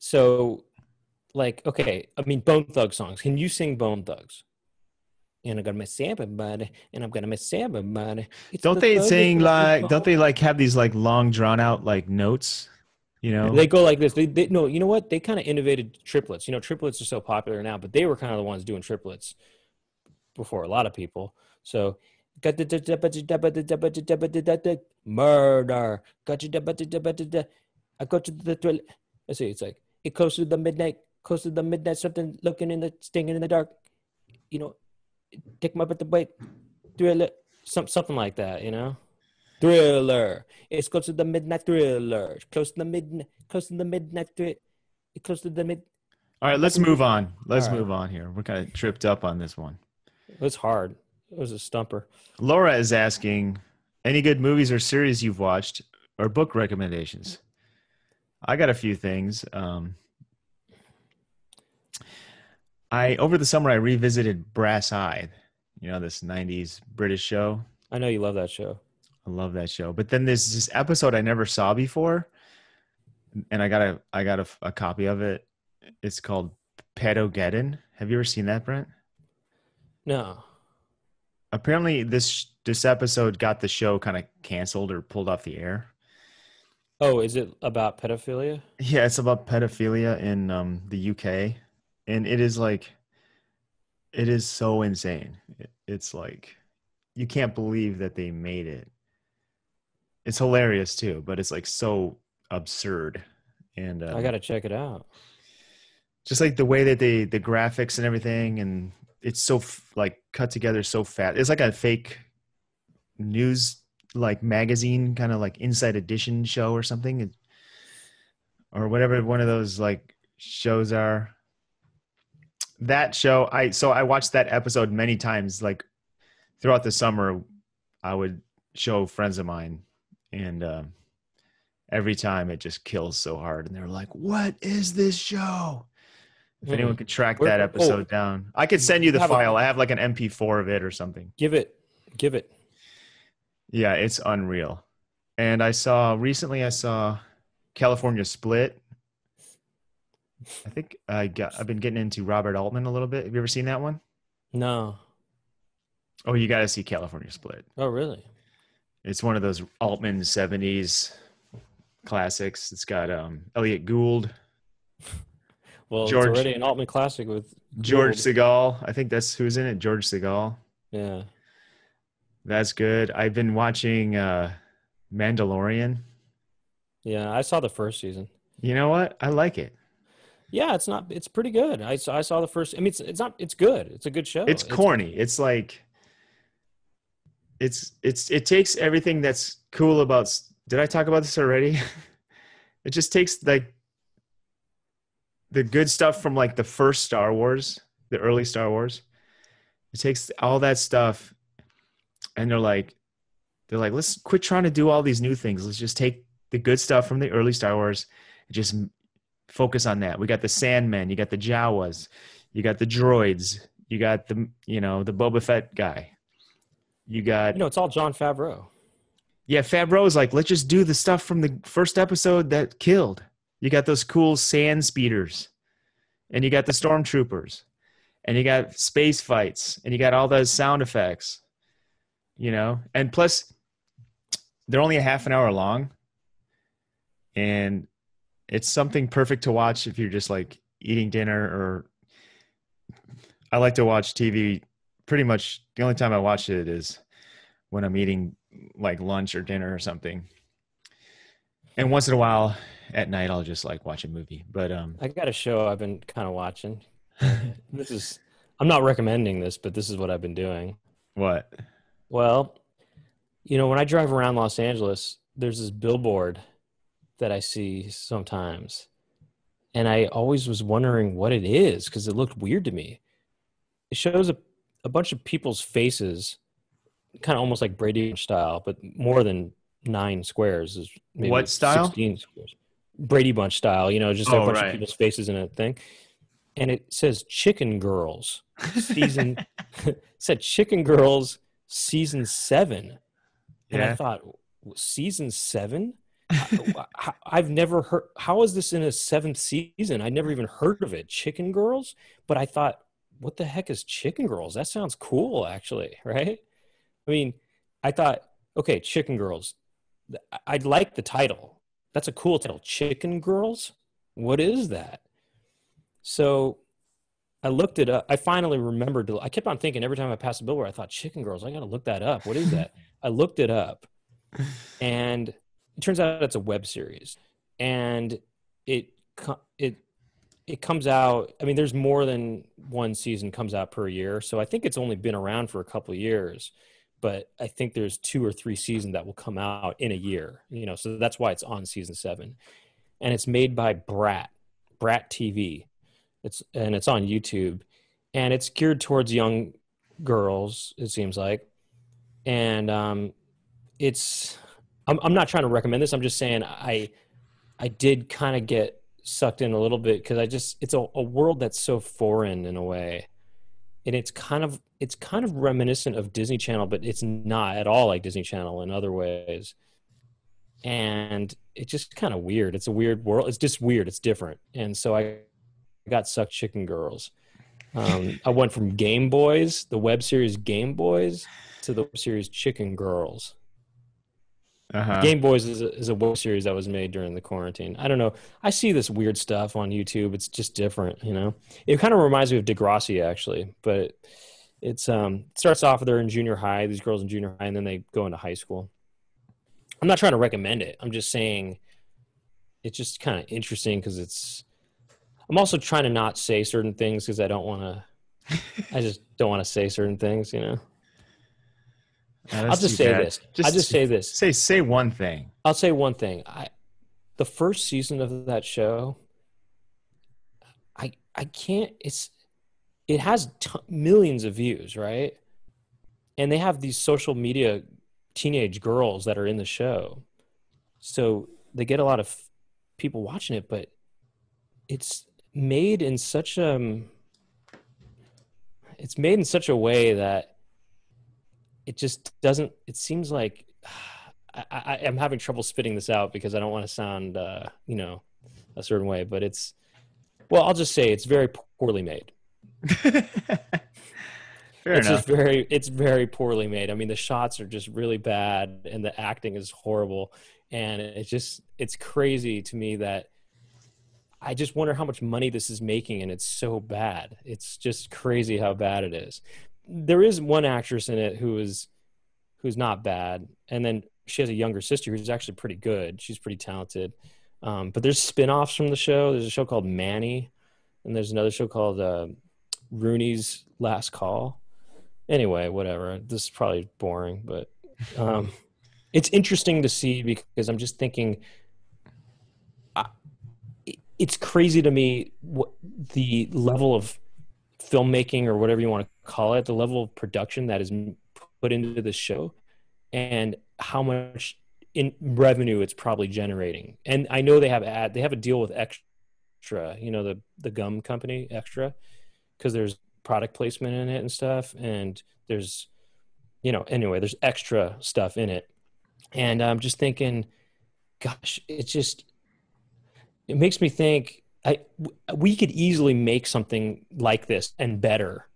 so like okay i mean bone thug songs can you sing bone thugs and i'm gonna miss everybody and i'm gonna miss everybody It's Don't the they sing like? Don't they like have these like long drawn out like notes? You know, They go like this. They, they no, you know what? They kind of innovated triplets. You know, triplets are so popular now, but they were kind of the ones doing triplets before a lot of people. So murder. I go to the toilet. Let's see. It's like it goes to the midnight, close to the midnight. Something looking in the stinging in the dark. You know, take my breath away. Thriller, some something like that. You know. Thriller. It's close to the midnight thriller. Close to the midnight. Close to the midnight thriller. Close to the mid. all right, let's move on. Let's All right. move on here. We're kind of tripped up on this one. It was hard. It was a stumper. Laura is asking, any good movies or series you've watched or book recommendations? I got a few things. Um, I over the summer I revisited Brass Eye, you know this '90s British show. I know you love that show. I love that show. But then there's this episode I never saw before, and I got a I got a, a copy of it. It's called Paedogeddon. Have you ever seen that, Brent? No. Apparently, this this episode got the show kind of canceled or pulled off the air. Oh, is it about pedophilia? Yeah, it's about pedophilia in um, the UK, and it is like, it is so insane. It, it's like, you can't believe that they made it. It's hilarious too, but it's like so absurd, and um, I got to check it out. just like the way that they the graphics and everything, and it's so f- like cut together so fast. It's like a fake news like magazine kind of like inside edition show or something or whatever one of those like shows are that show i so i watched that episode many times like throughout the summer i would show friends of mine and um every time it just kills so hard and they're like what is this show if anyone could track Where- that oh. episode down i could send you the file i have like an mp4 of it or something Give it. Give it. yeah, it's unreal. And I saw recently I saw California Split. I think I got I've been getting into Robert Altman a little bit. Have you ever seen that one? No. Oh, you got to see California Split. Oh, really? It's one of those Altman 70s classics. It's got um Elliott Gould, Well, George- it's already an Altman classic with George Segal. I think that's who's in it. George Segal. Yeah. That's good. I've been watching uh Mandalorian. Yeah. I saw the first season. You know what? I like it. Yeah, it's not. It's pretty good. I saw. I saw the first. I mean, it's it's not. It's good. It's a good show. it's corny. It's like it's it's it takes everything that's cool about did I talk about this already? it just takes like the good stuff from like the first Star Wars, the early Star Wars. It takes all that stuff and they're like they're like let's quit trying to do all these new things. Let's just take the good stuff from the early Star Wars and just focus on that. We got the Sandmen, you got the Jawas, you got the droids, you got the you know the Boba Fett guy, you got You know, it's all Jon Favreau. yeah. Favreau's like let's just do the stuff from the first episode that killed. You got those cool sand speeders, and you got the stormtroopers, and you got space fights, and you got all those sound effects, you know. And plus, they're only a half an hour long, and it's something perfect to watch if you're just like eating dinner or. I like to watch TV. Pretty much the only time I watch it is when I'm eating like lunch or dinner or something. And once in a while at night I'll just like watch a movie. But um I got a show I've been kind of watching. this is. I'm not recommending this, but this is what I've been doing. what? Well, you know, when I drive around Los Angeles, there's this billboard that I see sometimes, and I always was wondering what it is because it looked weird to me. It shows a, a bunch of people's faces, kind of almost like Brady style, but more than nine squares is maybe What style? 16 squares. Brady Bunch style, you know, just Oh, a bunch right. of people's faces in a thing. And it says Chicken Girls season said Chicken Girls season 7. And I thought season 7? I- I've never heard how is this in a seventh season? I never even heard of it. Chicken Girls, but I thought what the heck is Chicken Girls? That sounds cool actually, right? I mean, I thought okay, Chicken Girls. I'd like the title. That's a cool title. Chicken Girls? What is that? So I looked it up. I finally remembered. To, I kept on thinking every time I passed a billboard, I thought Chicken Girls. I got to look that up. What is that? I looked it up, and it turns out it's a web series, and it it it comes out. I mean, there's more than one season comes out per year, so I think it's only been around for a couple years. But I think there's two or three seasons that will come out in a year. You know, so that's why it's on season seven, and it's made by Brat Brat TV. It's and it's on YouTube, and it's geared towards young girls. It seems like, and um, it's. I'm I'm not trying to recommend this. I'm just saying I I did kind of get sucked in a little bit because I just it's a, a world that's so foreign in a way, and it's kind of it's kind of reminiscent of Disney Channel, but it's not at all like Disney Channel in other ways. And it's just kind of weird. It's a weird world. It's just weird. It's different. And so I got sucked chicken girls. Um, I went from Game Boys, the web series Game Boys, to the web series Chicken Girls. Uh-huh. Game Boys is a, is a web series that was made during the quarantine. I don't know. I see this weird stuff on YouTube. It's just different, you know. It kind of reminds me of Degrassi actually, but it's um it starts off they're in junior high, these girls in junior high, and then they go into high school. I'm not trying to recommend it. I'm just saying it's just kind of interesting because it's. I'm also trying to not say certain things because I don't want to. I just don't want to say certain things, you know. I'll just say bad. this. I'll just say this. Say say one thing. I'll say one thing. I the first season of that show I I can't it's it has t- millions of views, right? And they have these social media teenage girls that are in the show. So they get a lot of people watching it, but it's made in such um it's made in such a way that it just doesn't it seems like I, I, I'm having trouble spitting this out because I don't want to sound, uh, you know, a certain way. But it's, well, I'll just say it's very poorly made. Fair it's enough. just very, it's very poorly made. I mean, the shots are just really bad, and the acting is horrible, and it's just, it's crazy to me that I just wonder how much money this is making, and it's so bad. It's just crazy how bad it is. There is one actress in it who is, who's not bad, and then she has a younger sister who's actually pretty good. She's pretty talented. Um, but there's spin-offs from the show. There's a show called Mani, and there's another show called uh, Rooney's Last Call. Anyway, whatever. This is probably boring, but um, it's interesting to see because I'm just thinking. I, it's crazy to me what the level of filmmaking or whatever you want to call it, the level of production that is put into the show, and how much in revenue it's probably generating. And I know they have ad, they have a deal with Extra, you know, the the gum company Extra, because there's product placement in it and stuff, and there's, you know, anyway, there's extra stuff in it, and I'm just thinking, gosh, it's just, it makes me think. I we could easily make something like this and better,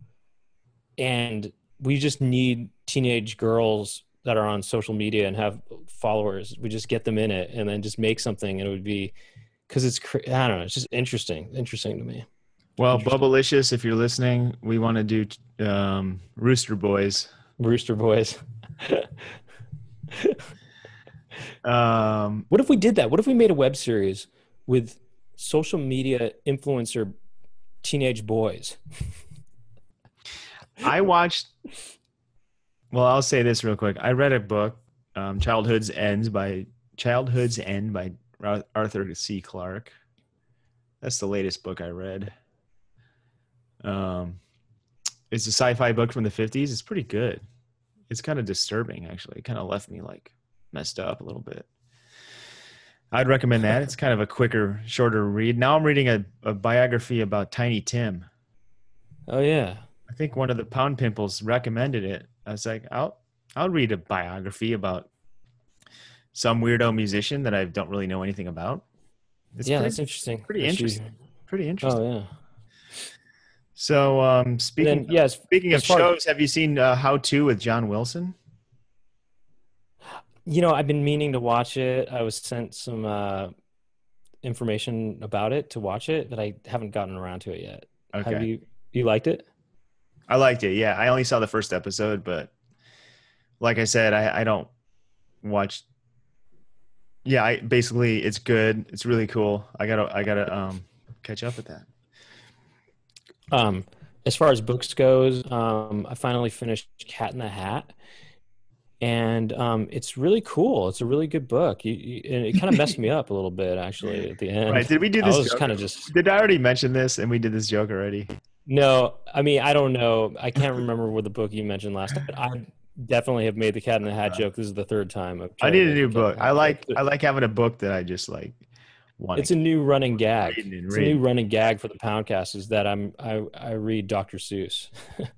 and we just need teenage girls that are on social media and have followers. We just get them in it and then just make something, and it would be because it's I don't know. It's just interesting, interesting to me. well. Bubblicious, if you're listening, we want to do um, Rooster Boys. Rooster Boys. Um, What if we did that? What if we made a web series with social media influencer teenage boys? I watched. Well, I'll say this real quick. I read a book, um, "Childhood's Ends" by Childhood's End by Arthur C. Clarke. That's the latest book I read. Um, it's a sci-fi book from the 50s. It's pretty good. It's kind of disturbing, actually. It kind of left me like messed up a little bit. I'd recommend that. It's kind of a quicker, shorter read. Now I'm reading a, a biography about Tiny Tim. Oh yeah. I think one of the Pound Pimples recommended it. I was like, I'll I'll read a biography about some weirdo musician that I don't really know anything about. It's yeah, pretty, that's interesting. pretty that you- interesting. pretty interesting. Oh yeah. So, um, speaking Then yes, speaking of shows, have you seen uh, How to with John Wilson? you know, I've been meaning to watch it. I was sent some uh, information about it to watch it, but I haven't gotten around to it yet. Okay, Have you you liked it? I liked it. Yeah, I only saw the first episode, but like I said, I, I don't watch. Yeah, I basically it's good. It's really cool. I gotta I gotta um catch up with that. Um, as far as books goes, um, I finally finished Cat in the Hat, and um, it's really cool. It's a really good book. You, you, and it kind of messed me up a little bit actually at the end. Right? Did we do I this? was kind of just Did I already mention this? And we did this joke already. No. I mean, I don't know. I can't remember what the book you mentioned last time. But I definitely have made the Cat in the Hat joke. This is the third time. I need a new the Cat in book. I like. I like having a book that I just like want. It's a new running gag. It's a new running gag for the Poundcast is that I'm I I read Dr. Seuss.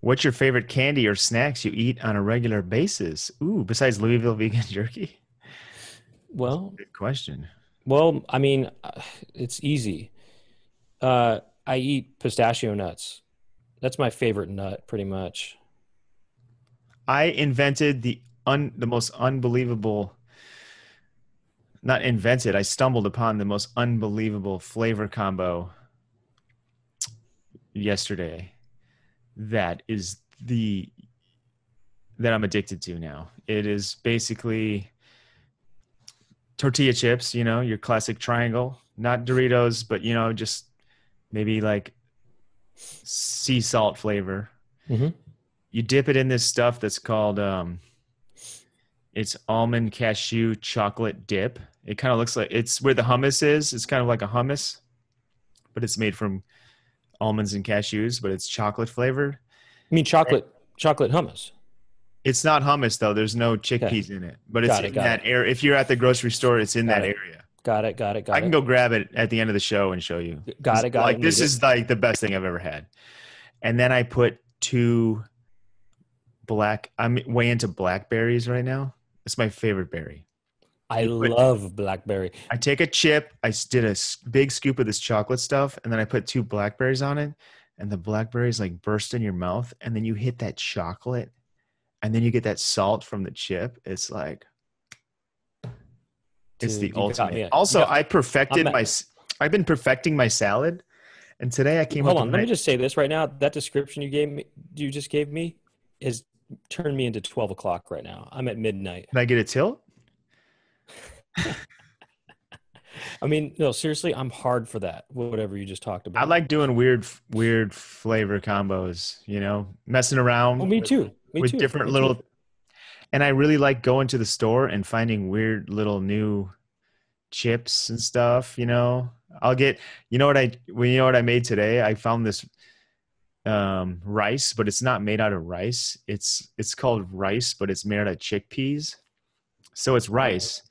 What's your favorite candy or snacks you eat on a regular basis? Ooh, besides Louisville vegan jerky. well, Good question. well, I mean, uh, it's easy. Uh, I eat pistachio nuts. That's my favorite nut, pretty much. I invented the un the most unbelievable not invented, I stumbled upon the most unbelievable flavor combo yesterday. That is the that I'm addicted to now. It is basically tortilla chips, you know, your classic triangle, not Doritos, but you know, just maybe like sea salt flavor. Mhm. you dip it in this stuff that's called um it's almond cashew chocolate dip. It kind of looks like it's where the hummus is. It's kind of like a hummus but it's made from almonds and cashews but it's chocolate flavored. I mean, chocolate chocolate hummus. it's not hummus though. There's no chickpeas in it but it's it, in that area. If you're at the grocery store it's in Got that it. area Got it. Got it. Got it. i it. can go grab it at the end of the show and show you Got it. Got like it. Like this is like the best thing I've ever had. And then I put two black. I'm way into blackberries right now. It's my favorite berry. I put- love blackberry. I take a chip. I did a big scoop of this chocolate stuff, and then I put two blackberries on it, and the blackberries like burst in your mouth, and then you hit that chocolate, and then you get that salt from the chip. It's like it's the ultimate. Also, got- I perfected I'm- my. I've been perfecting my salad, and today I came Hold up. on. with Let me just say this right now. That description you gave me, you just gave me, has turned me into twelve o'clock right now. I'm at midnight. Can I get a tilt? I mean, no, seriously, I'm hard for that. Whatever you just talked about. I like doing weird, weird flavor combos. You know, messing around. Oh, me with- too. Me with too. different Me little. too. And I really like going to the store and finding weird little new chips and stuff. You know, I'll get. You know what I? Well, you know what I made today? I found this um rice, but it's not made out of rice. It's it's called rice, but it's made out of chickpeas. So it's rice,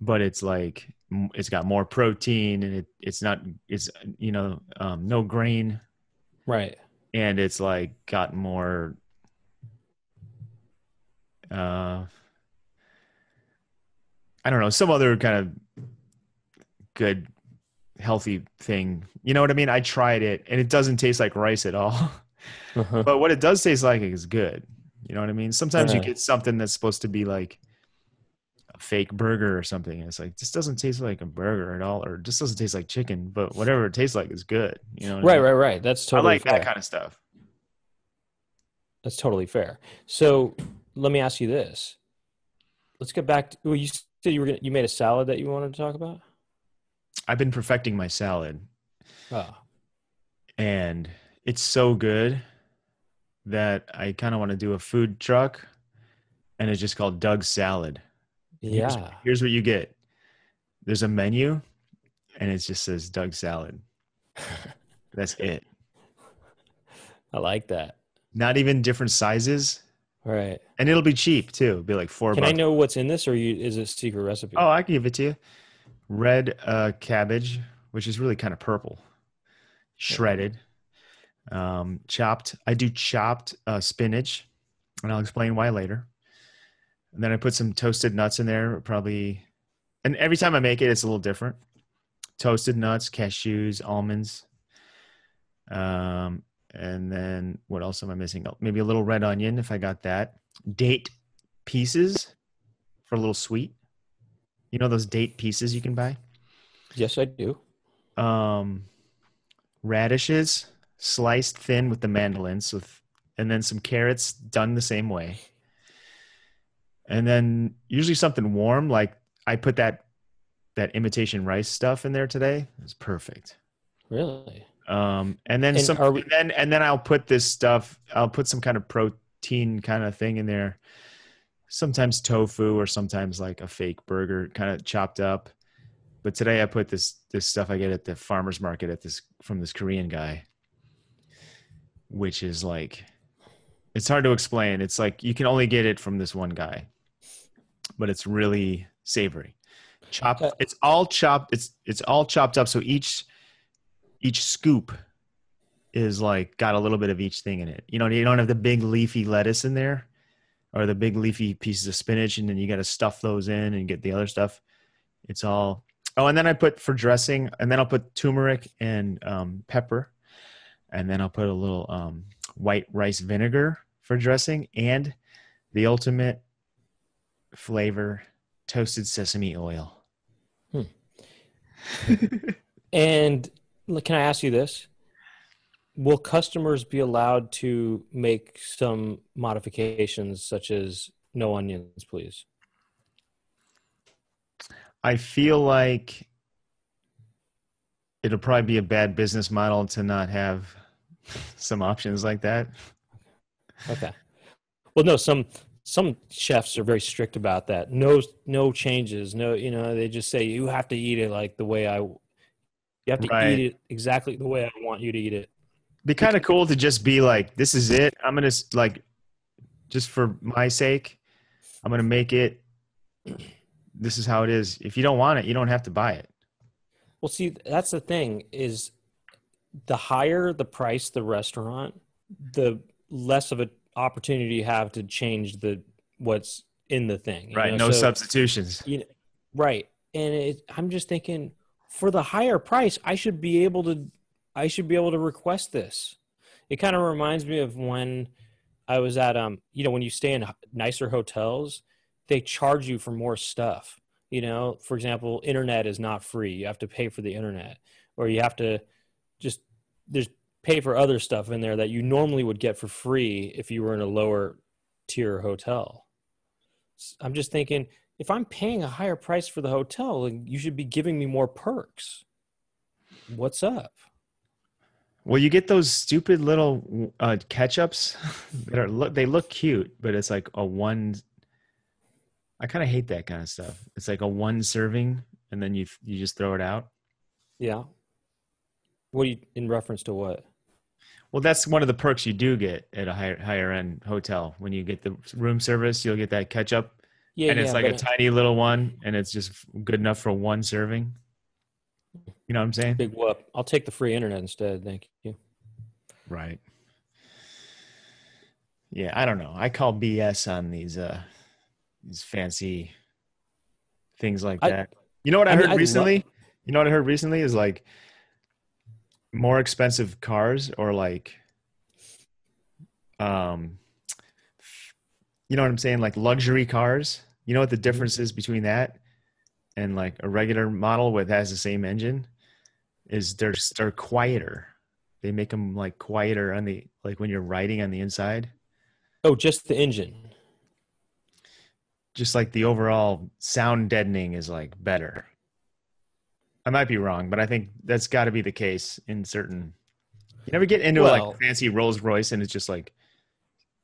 but it's like it's got more protein and it it's not it's you know um, no grain Right. and it's like got more uh I don't know, some other kind of good healthy thing. You know what I mean? I tried it and it doesn't taste like rice at all. Uh-huh. but what it does taste like is good. You know what I mean? Sometimes you get something that's supposed to be like a fake burger or something. And it's like this doesn't taste like a burger at all, or this doesn't taste like chicken, but whatever it tastes like is good. You know what I Right, mean? right, right. That's totally I like fair. that kind of stuff. That's totally fair. So let me ask you this. Let's get back to well, you said you were gonna, you made a salad that you wanted to talk about? I've been perfecting my salad Oh. and it's so good that I kind of want to do a food truck and it's just called Doug's Salad. Here's- Yeah. Here's what you get. There's a menu, and it just says Doug salad. That's it. I like that. Not even different sizes, right. and it'll be cheap too. It'll be like four Can bucks. I know what's in this, or you, is it a secret recipe? Oh, I can give it to you. Red uh, cabbage, which is really kind of purple, shredded, um, chopped. I do chopped uh, spinach, and I'll explain why later. And then I put some toasted nuts in there, probably. And every time I make it, it's a little different. Toasted nuts, cashews, almonds. Um, and then what else am I missing? Oh, Maybe a little red onion if I got that. Date pieces for a little sweet. You know those date pieces you can buy? Yes, I do. Um, radishes sliced thin with the mandolins, with, and then some carrots done the same way. And then usually something warm, like I put that that imitation rice stuff in there today. It's perfect. Really? Um, and then And some, we- and then and then I'll put this stuff. I'll put some kind of protein kind of thing in there. Sometimes tofu, or sometimes like a fake burger, kind of chopped up. But today I put this this stuff I get at the farmers market at this from this Korean guy, which is like, it's hard to explain. It's like you can only get it from this one guy, but it's really savory. Chopped. It's all chopped. It's it's all chopped up. So each each scoop is like got a little bit of each thing in it. You know, you don't have the big leafy lettuce in there or the big leafy pieces of spinach, and then you got to stuff those in and get the other stuff. It's all. Oh, and then I put for dressing, and then I'll put turmeric and um, pepper, and then I'll put a little um, white rice vinegar for dressing, and the ultimate flavor, toasted sesame oil. And l- can I ask you this? Will customers be allowed to make some modifications, such as no onions, please? I feel like it'll probably be a bad business model to not have some options like that. Okay. Well, no, some some chefs are very strict about that. No, no changes. No, you know, they just say you have to eat it like the way I. You have to Right. eat it exactly the way I want you to eat it. Be kind of cool to just be like, this is it. I'm gonna like, just for my sake, I'm gonna make it. This is how it is. If you don't want it, you don't have to buy it. Well, see, that's the thing is the higher the price the restaurant, the less of an opportunity you have to change the what's in the thing. Right? know? No So, substitutions. You know, right. And it, I'm just thinking for the higher price, I should be able to I should be able to request this. It kind of reminds me of when I was at um, you know, when you stay in nicer hotels, they charge you for more stuff. You know, for example, internet is not free. You have to pay for the internet or you have to just there's pay for other stuff in there that you normally would get for free if you were in a lower tier hotel. I'm just thinking if I'm paying a higher price for the hotel, then you should be giving me more perks. What's up? Well, you get those stupid little uh, ketchups that are look. They look cute, but it's like a one. I kind of hate that kind of stuff. It's like a one serving, and then you you just throw it out. Yeah. What do you in reference to what? Well, that's one of the perks you do get at a higher higher end hotel. When you get the room service, you'll get that ketchup, Yeah, and it's yeah, like a tiny little one, and it's just good enough for one serving. You know what I'm saying? big whoop. I'll take the free internet instead. Thank you. Right. Yeah, I don't know. I call BS on these uh these fancy things like I- that. You know what I, I mean, heard I lo- recently? you know what I heard recently is like more expensive cars or like um you know what I'm saying? Like luxury cars. You know what the Mm-hmm. difference is between that and like a regular model with has the same engine? Is they're they're quieter. They make them like quieter on the like when you're riding on the inside. Oh, just the engine. Just like the overall sound deadening is like better. I might be wrong, but I think that's got to be the case in certain. You never get into Well- like fancy Rolls Royce and it's just like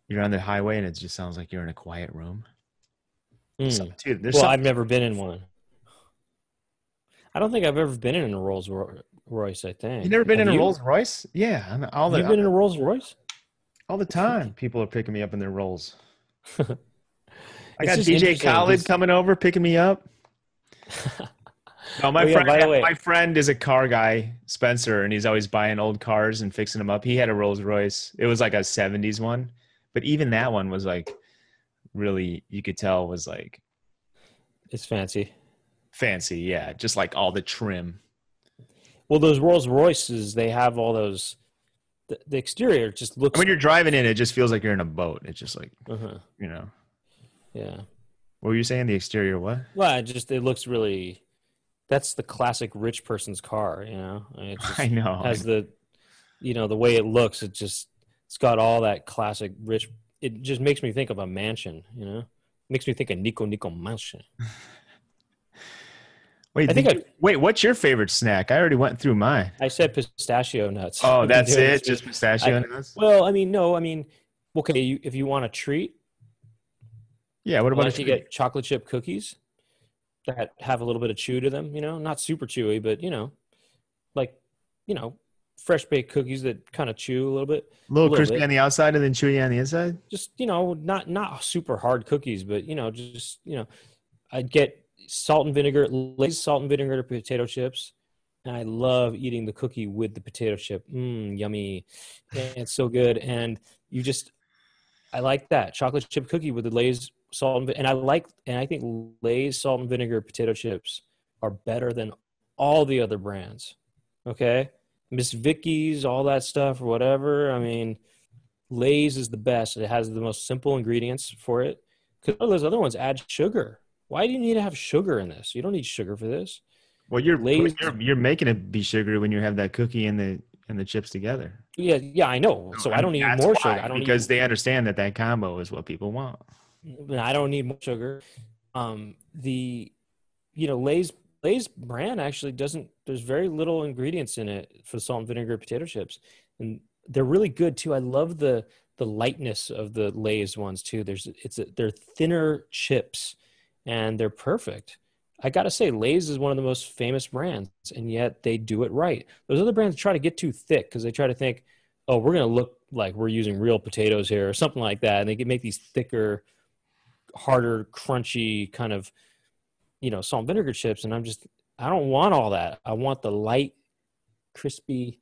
you're on the highway and it just sounds like you're in a quiet room. Mm. Dude, Well, some- I've never been in one. I don't think I've ever been in a Rolls Royce. I think you never been Have in a? Rolls Royce? Yeah, and all the Have been in a Rolls Royce? all the time. People are picking me up in their Rolls. I got DJ Khaled coming over picking me up. No, my Oh, yeah, friend. by the way- my friend is a car guy, Spencer, and he's always buying old cars and fixing them up. He had a Rolls Royce. It was like a '70s one, but even that one was like really. You could tell was like It's fancy. fancy. Yeah, just like all the trim. Well, those Rolls Royces, they have all those. The, the exterior just looks. When you're driving in, it just feels like you're in a boat. It's just like uh-huh. you know. Yeah. What were you saying? The exterior? What? Well, it just it looks really. That's the classic rich person's car, you know. I it just I know. has the, you know, the way it looks. It just it's got all that classic rich. It just makes me think of a mansion, you know. Makes me think of Nico Nico Mansion. Wait, I think you- wait. What's your favorite snack? I already went through mine. I said pistachio nuts. Oh, that's it? Just pistachio I- nuts. Well, I mean, no, I mean, okay, you, if you want a treat, Yeah. What about don't you get chocolate chip cookies that have a little bit of chew to them? You know, not super chewy, but you know, like you know, fresh baked cookies that kind of chew a little bit. a little little crispy bit. on the outside and then chewy on the inside? Just you know, not not super hard cookies, but you know, just you know, I'd get salt and vinegar, Lay's salt and vinegar to potato chips. And I love eating the cookie with the potato chip. Mmm, yummy. It's so good. And you just, I like that chocolate chip cookie with the Lay's salt and, and I like, and I think Lay's salt and vinegar potato chips are better than all the other brands. Okay. Miss Vickie's, all that stuff or whatever. I mean, Lay's is the best. It has the most simple ingredients for it. Because all those other ones add sugar. Why do you need to have sugar in this? You don't need sugar for this. Well, you're, Lay's- you're you're making it be sugary when you have that cookie and the and the chips together. Yeah, yeah, I know. So I don't need more why, sugar. I don't because need, they understand that that combo is what people want. I don't need more sugar. Um, the, you know, Lay's Lay's brand actually doesn't. There's very little ingredients in it for salt and vinegar potato chips, and they're really good too. I love the the lightness of the Lay's ones too. There's it's a, they're thinner chips, and they're perfect. I gotta say, Lay's is one of the most famous brands, and yet they do it right. Those other brands try to get too thick because they try to think, oh, we're gonna look like we're using real potatoes here or something like that, and they can make these thicker, harder, crunchy kind of, you know, salt and vinegar chips. And I'm just, I don't want all that. I want the light, crispy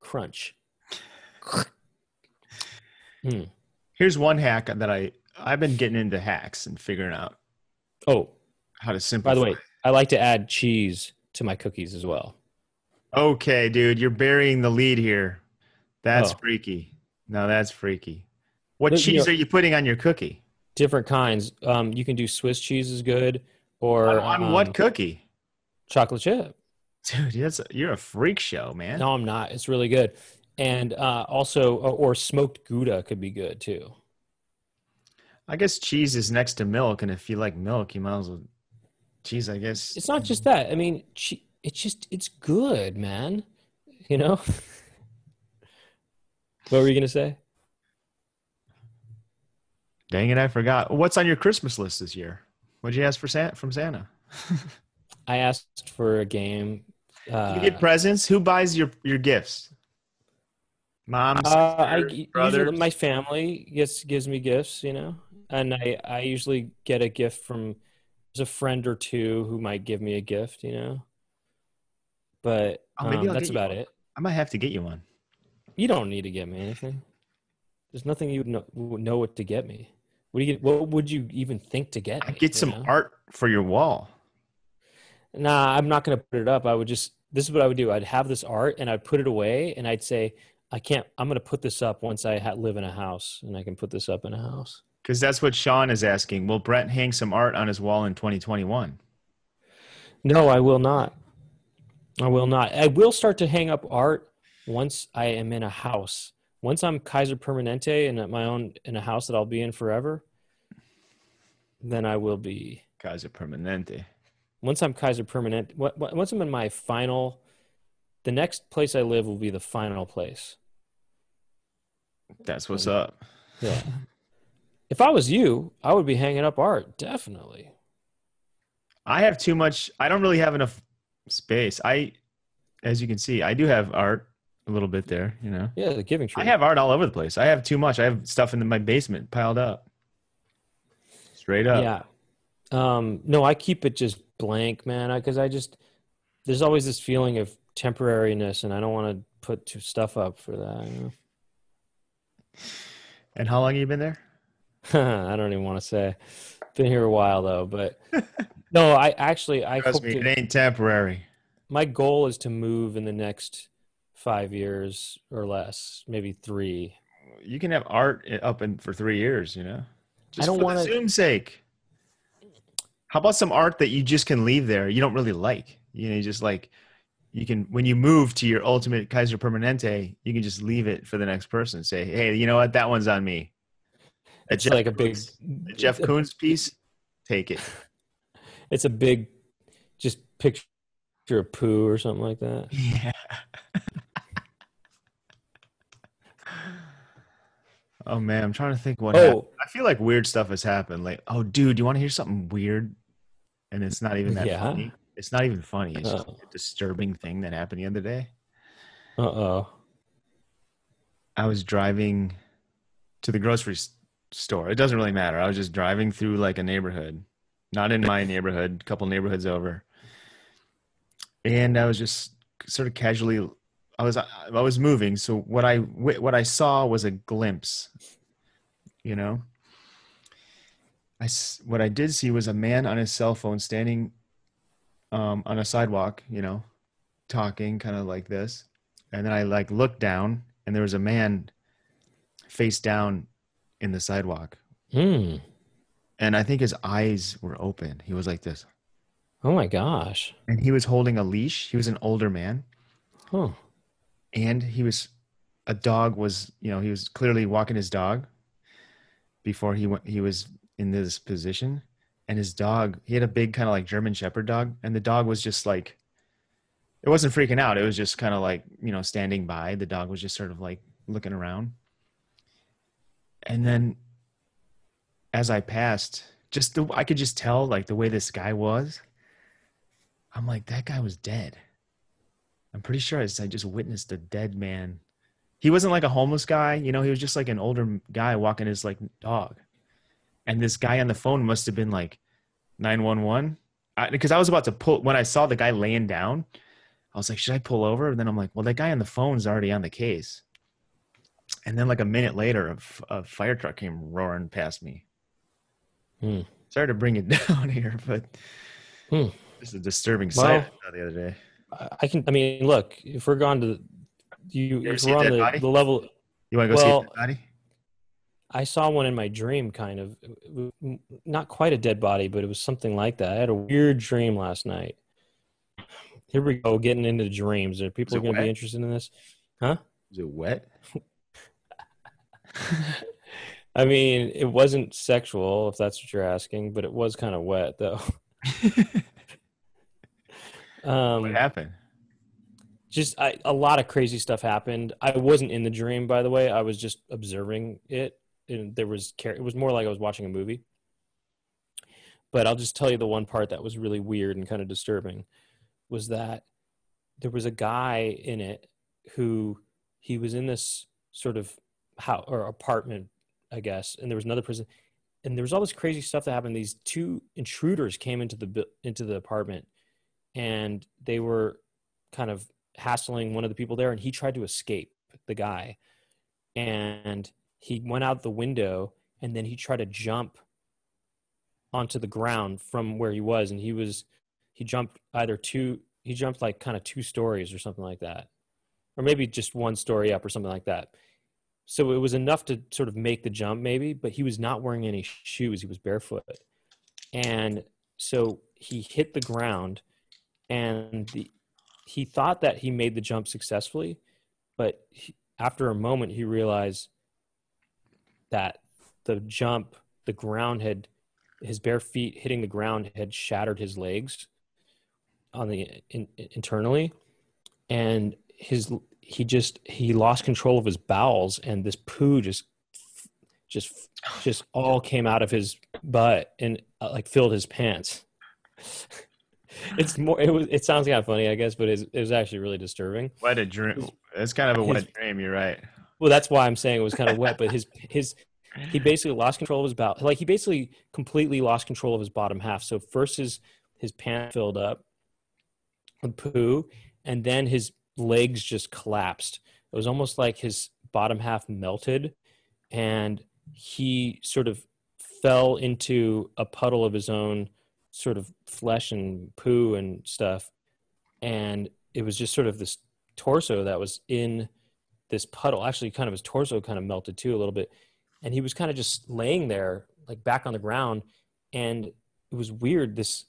crunch. Hmm. Here's one hack that I I've been getting into hacks and figuring out Oh, how to simplify. by the way, I like to add cheese to my cookies as well. okay, dude, you're burying the lead here. That's Oh. freaky. No, that's freaky. What you cheese know- are you putting on your cookie? Different kinds. Um, you can do Swiss cheese is good, or on on um, what cookie? chocolate chip. Dude, that's you're a freak show, man. No, I'm not. It's really good. And uh, also, or, or smoked Gouda could be good too. I guess cheese is next to milk, and if you like milk, you might as well. Cheese, I guess. It's not just that. I mean, che- it's just it's good, man. You know. what were you gonna say? Dang it, I forgot. What's on your Christmas list this year? What'd you ask for Santa, from Santa? I asked for a game. Uh, you get presents. Who buys your your gifts? Mom, uh, I sister, usually brothers? my family gets gives me gifts, you know, and I I usually get a gift from there's a friend or two who might give me a gift, you know. But Oh, um, that's about it. I might have to get you one. You don't need to get me anything. There's nothing you would know, know what to get me. What do you? What would you even think to get? I me, get some know? art for your wall. Nah, I'm not gonna put it up. I would just. This is what I would do. I'd have this art and I'd put it away and I'd say, I can't. I'm gonna put this up once I ha- live in a house and I can put this up in a house. Because that's what Sean is asking. Will Brent hang some art on his wall in 2021? No, I will not. I will not. I will start to hang up art once I am in a house. Once I'm Kaiser Permanente and at my own in a house that I'll be in forever, then I will be. Kaiser Permanente. Once I'm Kaiser Permanente, once I'm in my final, the next place I live will be the final place. That's what's up. Yeah. If I was you, I would be hanging up art, definitely. I have too much. I don't really have enough space. I, as you can see, I do have art a little bit there. You know, Yeah, the Giving Tree. I have art all over the place. I have too much. I have stuff in my basement piled up. Straight up. Yeah. Um, no, I keep it just blank, man, I because I, just there's always this feeling of temporariness, and I don't want to put too stuff up for that. You know? And how long you been there? I don't even want to say. Been here a while though, but no, I actually I Trust hope me, to- it ain't temporary. my goal is to move in the next five years or less, maybe three. You can have art eh, up in for three years. You know, just don't for wanna- the Zoom's sake. How about some art that you just can leave there? You don't really like. You know, you just like you can when you move to your ultimate Kaiser Permanente, you can just leave it for the next person. Say, hey, you know what? That one's on me. That It's like a big, Koons- that Jeff Koons piece, take it. it's a big, just picture of poo or something like that. Yeah. Oh man, I'm trying to think what. happened. Oh, I feel like weird stuff has happened. Like, oh, dude, you want to hear something weird? And it's not even that Yeah. funny. It's not even funny. It's just Oh. a disturbing thing that happened the other day. uh oh. I was driving to the grocery store. It doesn't really matter. I was just driving through like a neighborhood, not in my neighborhood, a couple neighborhoods over. And I was just sort of casually I was I was moving, so what I what I saw was a glimpse. You know? I what I did see was a man on his cell phone standing um, on a sidewalk, you know, talking kind of like this and then I like looked down, and there was a man face down in the sidewalk, Hmm. and I think his eyes were open. He was like this, Oh my gosh. and he was holding a leash. He was an older man, Huh. And he was a dog was you know he was clearly walking his dog before he went he was in this position. And his dog he had a big kind of like german shepherd dog. And the dog was just like it wasn't freaking out. It was just kind of like you know standing by. The dog was just sort of like looking around. And then as i passed just the i could just tell like the way this guy was i'm like that guy was dead i'm pretty sure i I just witnessed a dead man. He wasn't like a homeless guy you know he was just like an older guy walking his like dog. And this guy on the phone must have been like 911 because I, was about to pull when i saw the guy laying down i was like should i pull over? And then i'm like well that guy on the phone's already on the case. And then like a minute later a, f- a fire truck came roaring past me. Hmm. sorry to bring it down here but Hmm. it's a disturbing sight saw the other day I I can. I mean, look. If we're gone to you, You if we're on the, the level. you want to go Well- see the body I saw one in my dream, kind of. Not quite a dead body, but it was something like that. I had a weird dream last night. Here we go, getting into dreams. Are people going to be interested in this? Huh? Is it wet I mean, it wasn't sexual, if that's what you're asking, but it was kind of wet, though. what Um, happened just I, a lot of crazy stuff happened. I wasn't in the dream, by the way. I was just observing it, and there was it was more like I was watching a movie. But I'll just tell you the one part that was really weird and kind of disturbing was that there was a guy in it who he was in this sort of house or apartment, I guess, and there was another person, and there was all this crazy stuff that happened. These two intruders came into the into the apartment, and they were kind of hassling one of the people there and he tried to escape the guy. And he went out the window and then he tried to jump onto the ground from where he was and he was he jumped either two he jumped like kind of two stories or something like that. Or maybe just one story up or something like that. So it was enough to sort of make the jump maybe but he was not wearing any shoes. He was barefoot. And so he hit the ground and the he thought that he made the jump successfully, but he, after a moment, he realized that the jump, the ground had his bare feet hitting the ground had shattered his legs on the in, internally, and his he just he lost control of his bowels, and this poo just just just all came out of his butt and uh, like filled his pants. it's more. It was. It sounds kind of funny, I guess, but it was actually really disturbing. What a dream! It's kind of a His- wet dream. You're right. Well, that's why I'm saying it was kind of wet. But his his he basically lost control of his bowel. Like he basically completely lost control of his bottom half. So first his his pants filled up with poo, and then his legs just collapsed. It was almost like his bottom half melted, and he sort of fell into a puddle of his own sort of flesh and poo and stuff, and it was just sort of this torso that was in this puddle. Actually, kind of his torso kind of melted too a little bit, and he was kind of just laying there, like back on the ground, and it was weird. This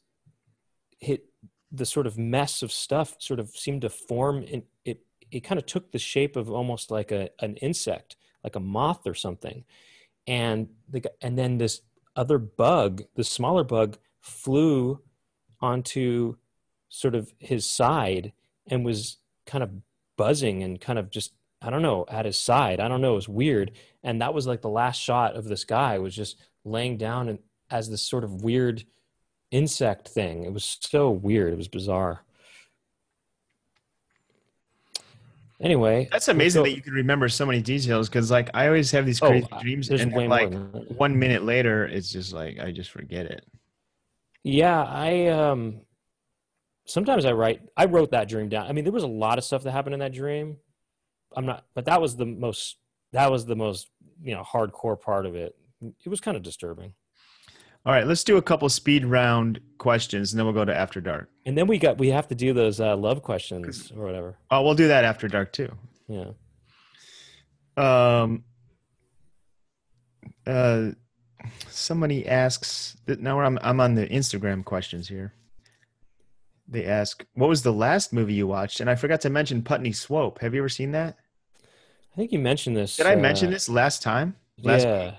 hit the sort of mess of stuff sort of seemed to form in it. It kind of took the shape of almost like a an insect, like a moth or something, and the and then this other bug, the smaller bug, flew onto sort of his side and was kind of buzzing and kind of just I don't know at his side. I don't know. It was weird, and that was like the last shot of this guy was just laying down and as this sort of weird insect thing. It was so weird. It was bizarre. Anyway, That's amazing so- that you can remember so many details. Because like I always have these Oh, crazy uh, dreams, and then, like one minute later, it's just like I just forget it. Yeah, I um sometimes I write I wrote that dream down. I mean, there was a lot of stuff that happened in that dream. I'm not but that was the most that was the most, you know, hardcore part of it. It was kind of disturbing. All right, let's do a couple speed round questions, and then we'll go to after dark. And then we got we have to do those uh love questions or whatever. Oh, we'll do that after dark too. Yeah. Um, uh, somebody asks that now I'm I'm on the Instagram questions here. They ask, "What was the last movie you watched?" And I forgot to mention Putney Swope. Have you ever seen that? I think you mentioned this. Did I mention uh, this last time? Last Yeah.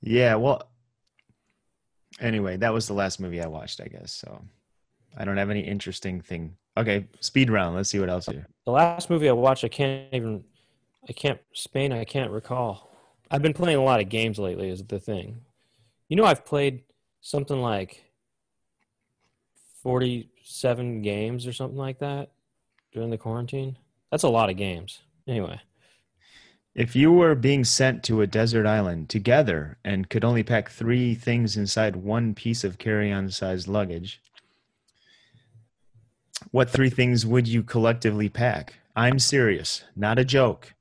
Yeah. Well. Anyway, that was the last movie I watched. I guess so. I don't have any interesting thing. Okay, speed round. Let's see what else you. The last movie I watched I can't even I can't Spain I can't recall. I've been playing a lot of games lately is the thing. You know I've played something like 47 games or something like that during the quarantine. That's a lot of games. Anyway, If you were being sent to a desert island together and could only pack three things inside one piece of carry on sized luggage, what three things would you collectively pack? I'm serious, not a joke.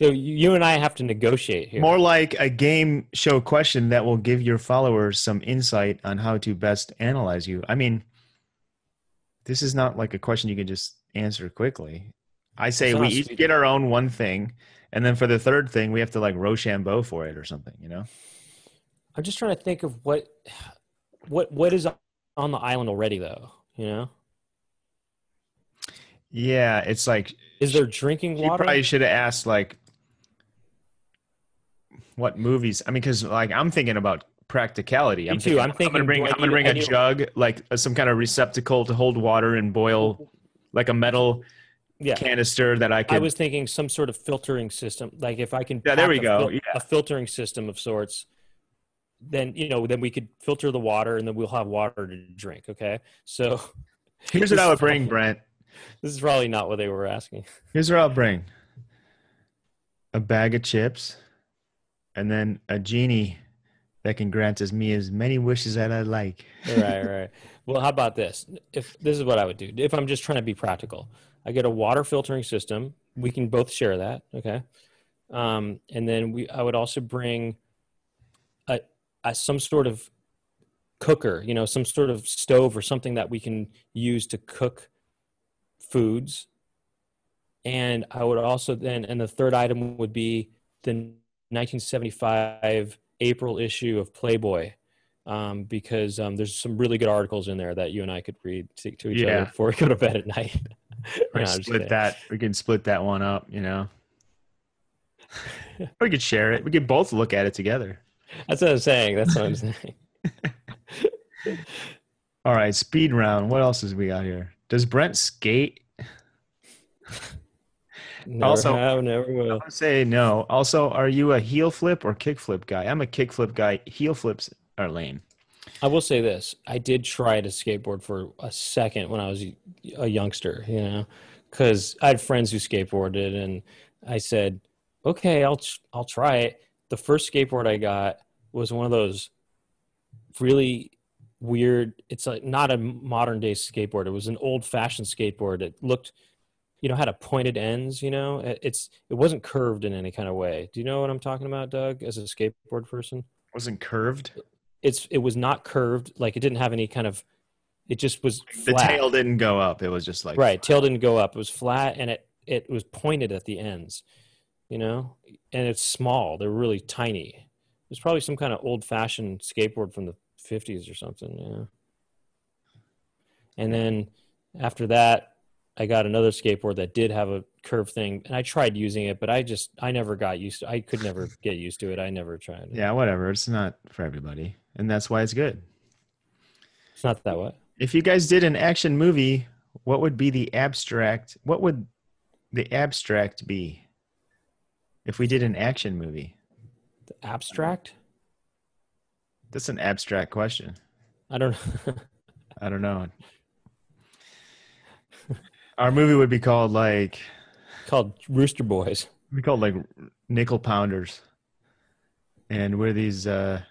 So you you and I have to negotiate here. More like a game show question that will give your followers some insight on how to best analyze you. I mean, this is not like a question you can just answer quickly. I say we each get our own one thing, and then for the third thing, we have to like Rochambeau for it or something, you know? I'm just trying to think of what what what is on the island already though, you know? Yeah, it's like Is there drinking you water? probably should have asked like what movies. I mean, because like I'm thinking about practicality. Me I'm too. Thinking, I'm I'm thinking, gonna bring I'm gonna bring a jug, like uh, some kind of receptacle to hold water and boil, like a metal yeah. canister that I could. I was thinking some sort of filtering system. Like if I can Yeah, there we a go. fil- Yeah. a filtering system of sorts, then you know, then we could filter the water and then we'll have water to drink. Okay. So Here's what I would bring, Brent. this is probably not what they were asking. Here's what I'll bring: a bag of chips, and then a genie that can grant us me as many wishes that I like. right, right. Well, how about this? If this is what I would do, if I'm just trying to be practical, I get a water filtering system. We can both share that, okay? Um, and then we, I would also bring a, a some sort of cooker, you know, some sort of stove or something that we can use to cook foods. And I would also then, and the third item would be the 1975 April issue of Playboy um, because um, there's some really good articles in there that you and I could read to, to each Yeah. other before we go to bed at night. No, split that. We can split that one up, you know. we could share it. We could both look at it together. That's what I'm saying. That's what I'm saying. All right, speed round. What else has we got here? Does Brent skate? Never Also- have, never will. I say no. Also, are you a heel flip or kick flip guy? I'm a kick flip guy. Heel flips are lame. I will say this: I did try to skateboard for a second when I was a youngster, you know, because I had friends who skateboarded, and I said, "Okay, I'll I'll try it." The first skateboard I got was one of those really weird. It's like not a modern day skateboard. It was an old fashioned skateboard. It looked, you know, had a pointed ends. You know, it's it wasn't curved in any kind of way. Do you know what I'm talking about, Doug? As a skateboard person Wasn't curved. it's it was not curved like it didn't have any kind of it just was The flat. tail didn't go up. It was just like right tail didn't go up it was flat and it it was pointed at the ends you know and it's small they're really tiny it was probably some kind of old fashioned skateboard from the 50s or something you know and then after that i got another skateboard that did have a curve thing and i tried using it but i just i never got used to i could never get used to it i never tried Yeah, whatever. It's not for everybody, and that's why it's good. it's not that way If you guys did an action movie, what would be the abstract? What would the abstract be? If we did an action movie, the abstract that's an abstract question. i don't I don't know. Our movie would be called like called Rooster Boys. it'd called like Nickel Pounders, and we're these uh,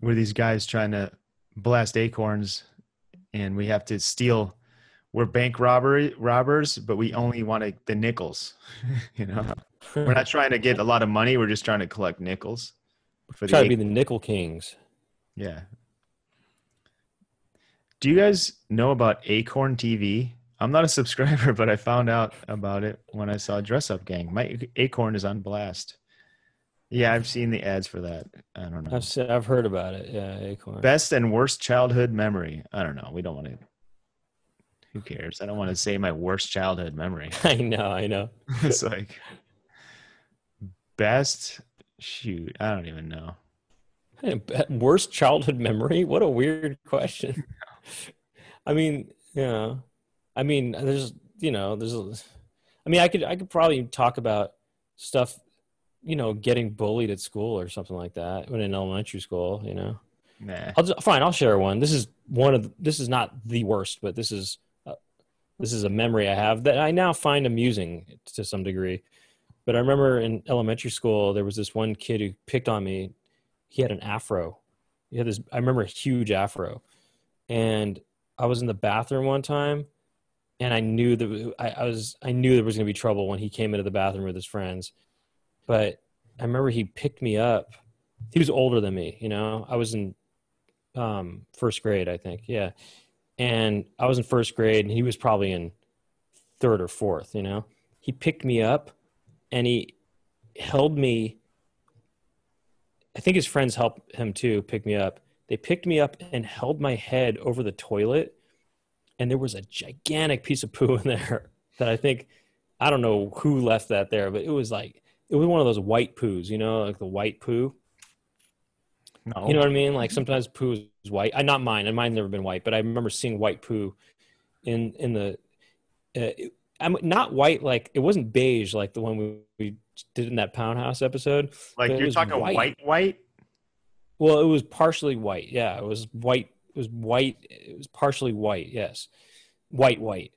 we're these guys trying to blast acorns, and we have to steal. We're bank robbery robbers, but we only want to, the nickels. you know, we're not trying to get a lot of money. We're just trying to collect nickels for Try to be the Nickel Kings. yeah. Do you guys know about Acorn TV? I'm not a subscriber, but I found out about it when I saw Dress Up Gang. My Acorn is on blast. Yeah, I've seen the ads for that. I don't know. I've se- I've heard about it. Yeah, Acorn. Best and worst childhood memory. I don't know. We don't want to. Who cares? I don't want to say my worst childhood memory. I know, I know. it's like best. Shoot, I don't even know. Worst childhood memory? What a weird question. I mean, yeah. I mean, there's, you know, there's, I mean, I could, I could probably talk about stuff, you know, getting bullied at school or something like that when in elementary school, you know. Nah. I'll just, fine. I'll share one. This is one of the, this is not the worst, but this is uh, this is a memory I have that I now find amusing to some degree. But I remember in elementary school there was this one kid who picked on me. He had an afro. He had this. I remember a huge afro, and I was in the bathroom one time, and I knew that I, I was I knew there was going to be trouble when he came into the bathroom with his friends. But I remember he picked me up. He was older than me. You know, I was in um, first grade, I think. Yeah. And I was in first grade and he was probably in third or fourth, you know. He picked me up and he held me. I think his friends helped him too pick me up. They picked me up and held my head over the toilet. And there was a gigantic piece of poo in there that I think, I don't know who left that there, but it was like, it was one of those white poos, you know, like the white poo. No. You know what I mean? Like sometimes poo is white. I not mine, and mine's never been white, but I remember seeing white poo in in the. Uh, it- I'm not white like it wasn't beige like the one we, we did in that Pound House episode. like you're talking white. white, white. Well, it was partially white. Yeah, it was white. It was white. It was partially white. Yes, white, white,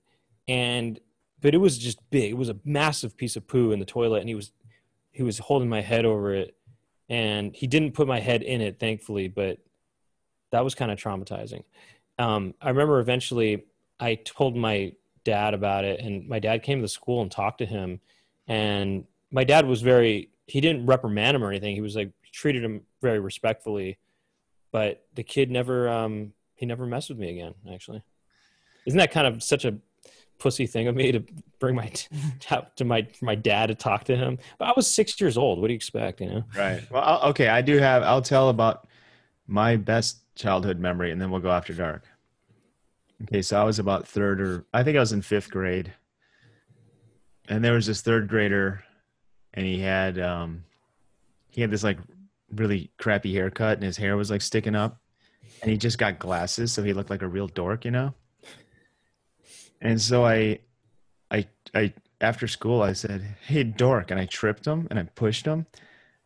and but it was just big. It was a massive piece of poo in the toilet, and he was he was holding my head over it, and he didn't put my head in it, thankfully. But that was kind of traumatizing. Um, I remember eventually I told my dad about it, and my dad came to the school and talked to him, and my dad was very he didn't reprimand him or anything. He was like treated him very respectfully, but the kid never um he never messed with me again. Actually, isn't that kind of such a pussy thing of me to bring my to my my dad to talk to him? But I was six years old. What do you expect? You know? Right. Well, I'll, okay. I do have. I'll tell about my best childhood memory, and then we'll go after dark. Okay, so I was about third or I think I was in fifth grade, and there was this third grader, and he had um, he had this like really crappy haircut, and his hair was like sticking up, and he just got glasses, so he looked like a real dork, you know. And so I, I, I after school, I said, "Hey, dork," and I tripped him and I pushed him,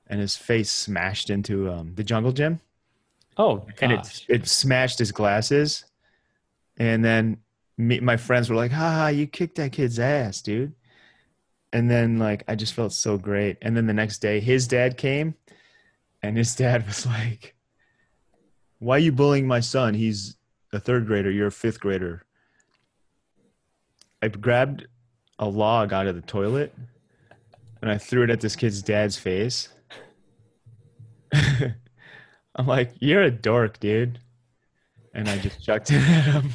and his face smashed into um, the jungle gym, Oh, and it gosh. it smashed his glasses, and then me, my friends were like, "Ha ha, you kicked that kid's ass, dude." And then like I just felt so great. And then the next day, his dad came, and his dad was like, "Why are you bullying my son? He's a third grader. You're a fifth grader." I grabbed a log out of the toilet and I threw it at this kid's dad's face. I'm like, "You're a dork, dude," and I just chucked it at him.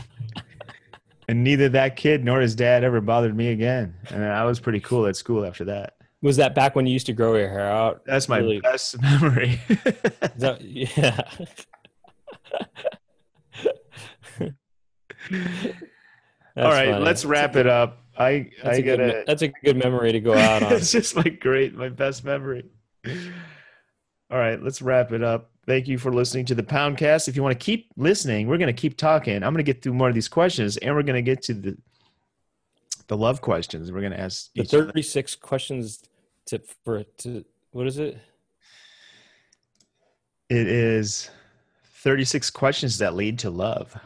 And neither that kid nor his dad ever bothered me again. And I was pretty cool at school after that. Was that back when you used to grow your hair out? That's my Really? best memory. That- yeah. All right, let's wrap it up. I That's I a, good, me- gotta. that's a good memory to go out on. it's just my great, my best memory. All right, let's wrap it up. Thank you for listening to the Poundcast. If you want to keep listening, we're going to keep talking. I'm going to get through more of these questions, and we're going to get to the the love questions. We're going to ask the each other. 36 questions to for to what is it? It is 36 questions that lead to love.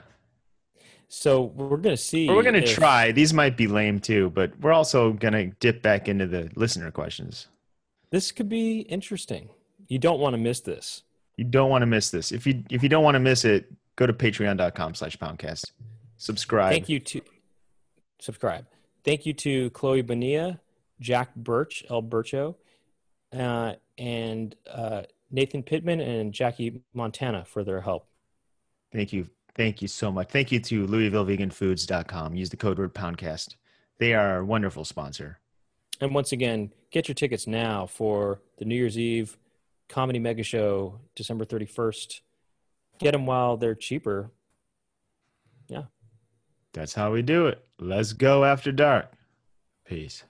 So we're gonna see. Or we're going to if- try. These might be lame too, but we're also going to dip back into the listener questions. This could be interesting. You don't want to miss this. You don't want to miss this. If you if you don't want to miss it, go to patreon.com slash poundcast. Subscribe. Thank you to subscribe. Thank you to Chloe Bonilla, Jack Birch, El Bircho, uh, and uh, Nathan Pittman and Jackie Montana for their help. Thank you. Thank you so much. Thank you to LouisvilleVeganFoods.com. Use the code word poundcast. They are our wonderful sponsor. And once again, get your tickets now for the New Year's Eve Comedy Mega Show, December 31st. Get them while they're cheaper. Yeah. That's how we do it. Let's go after dark. Peace.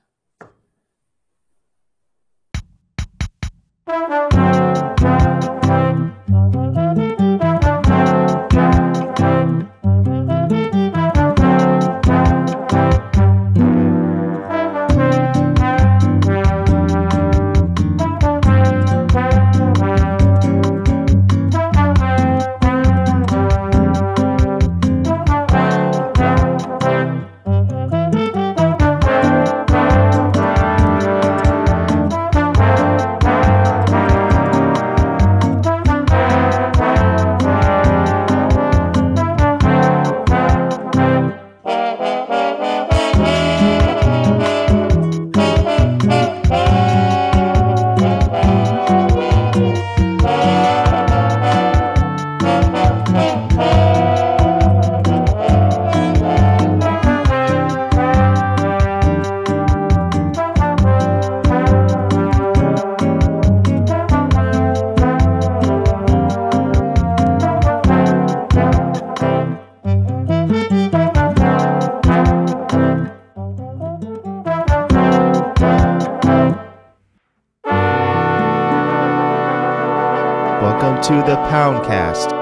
Poundcast.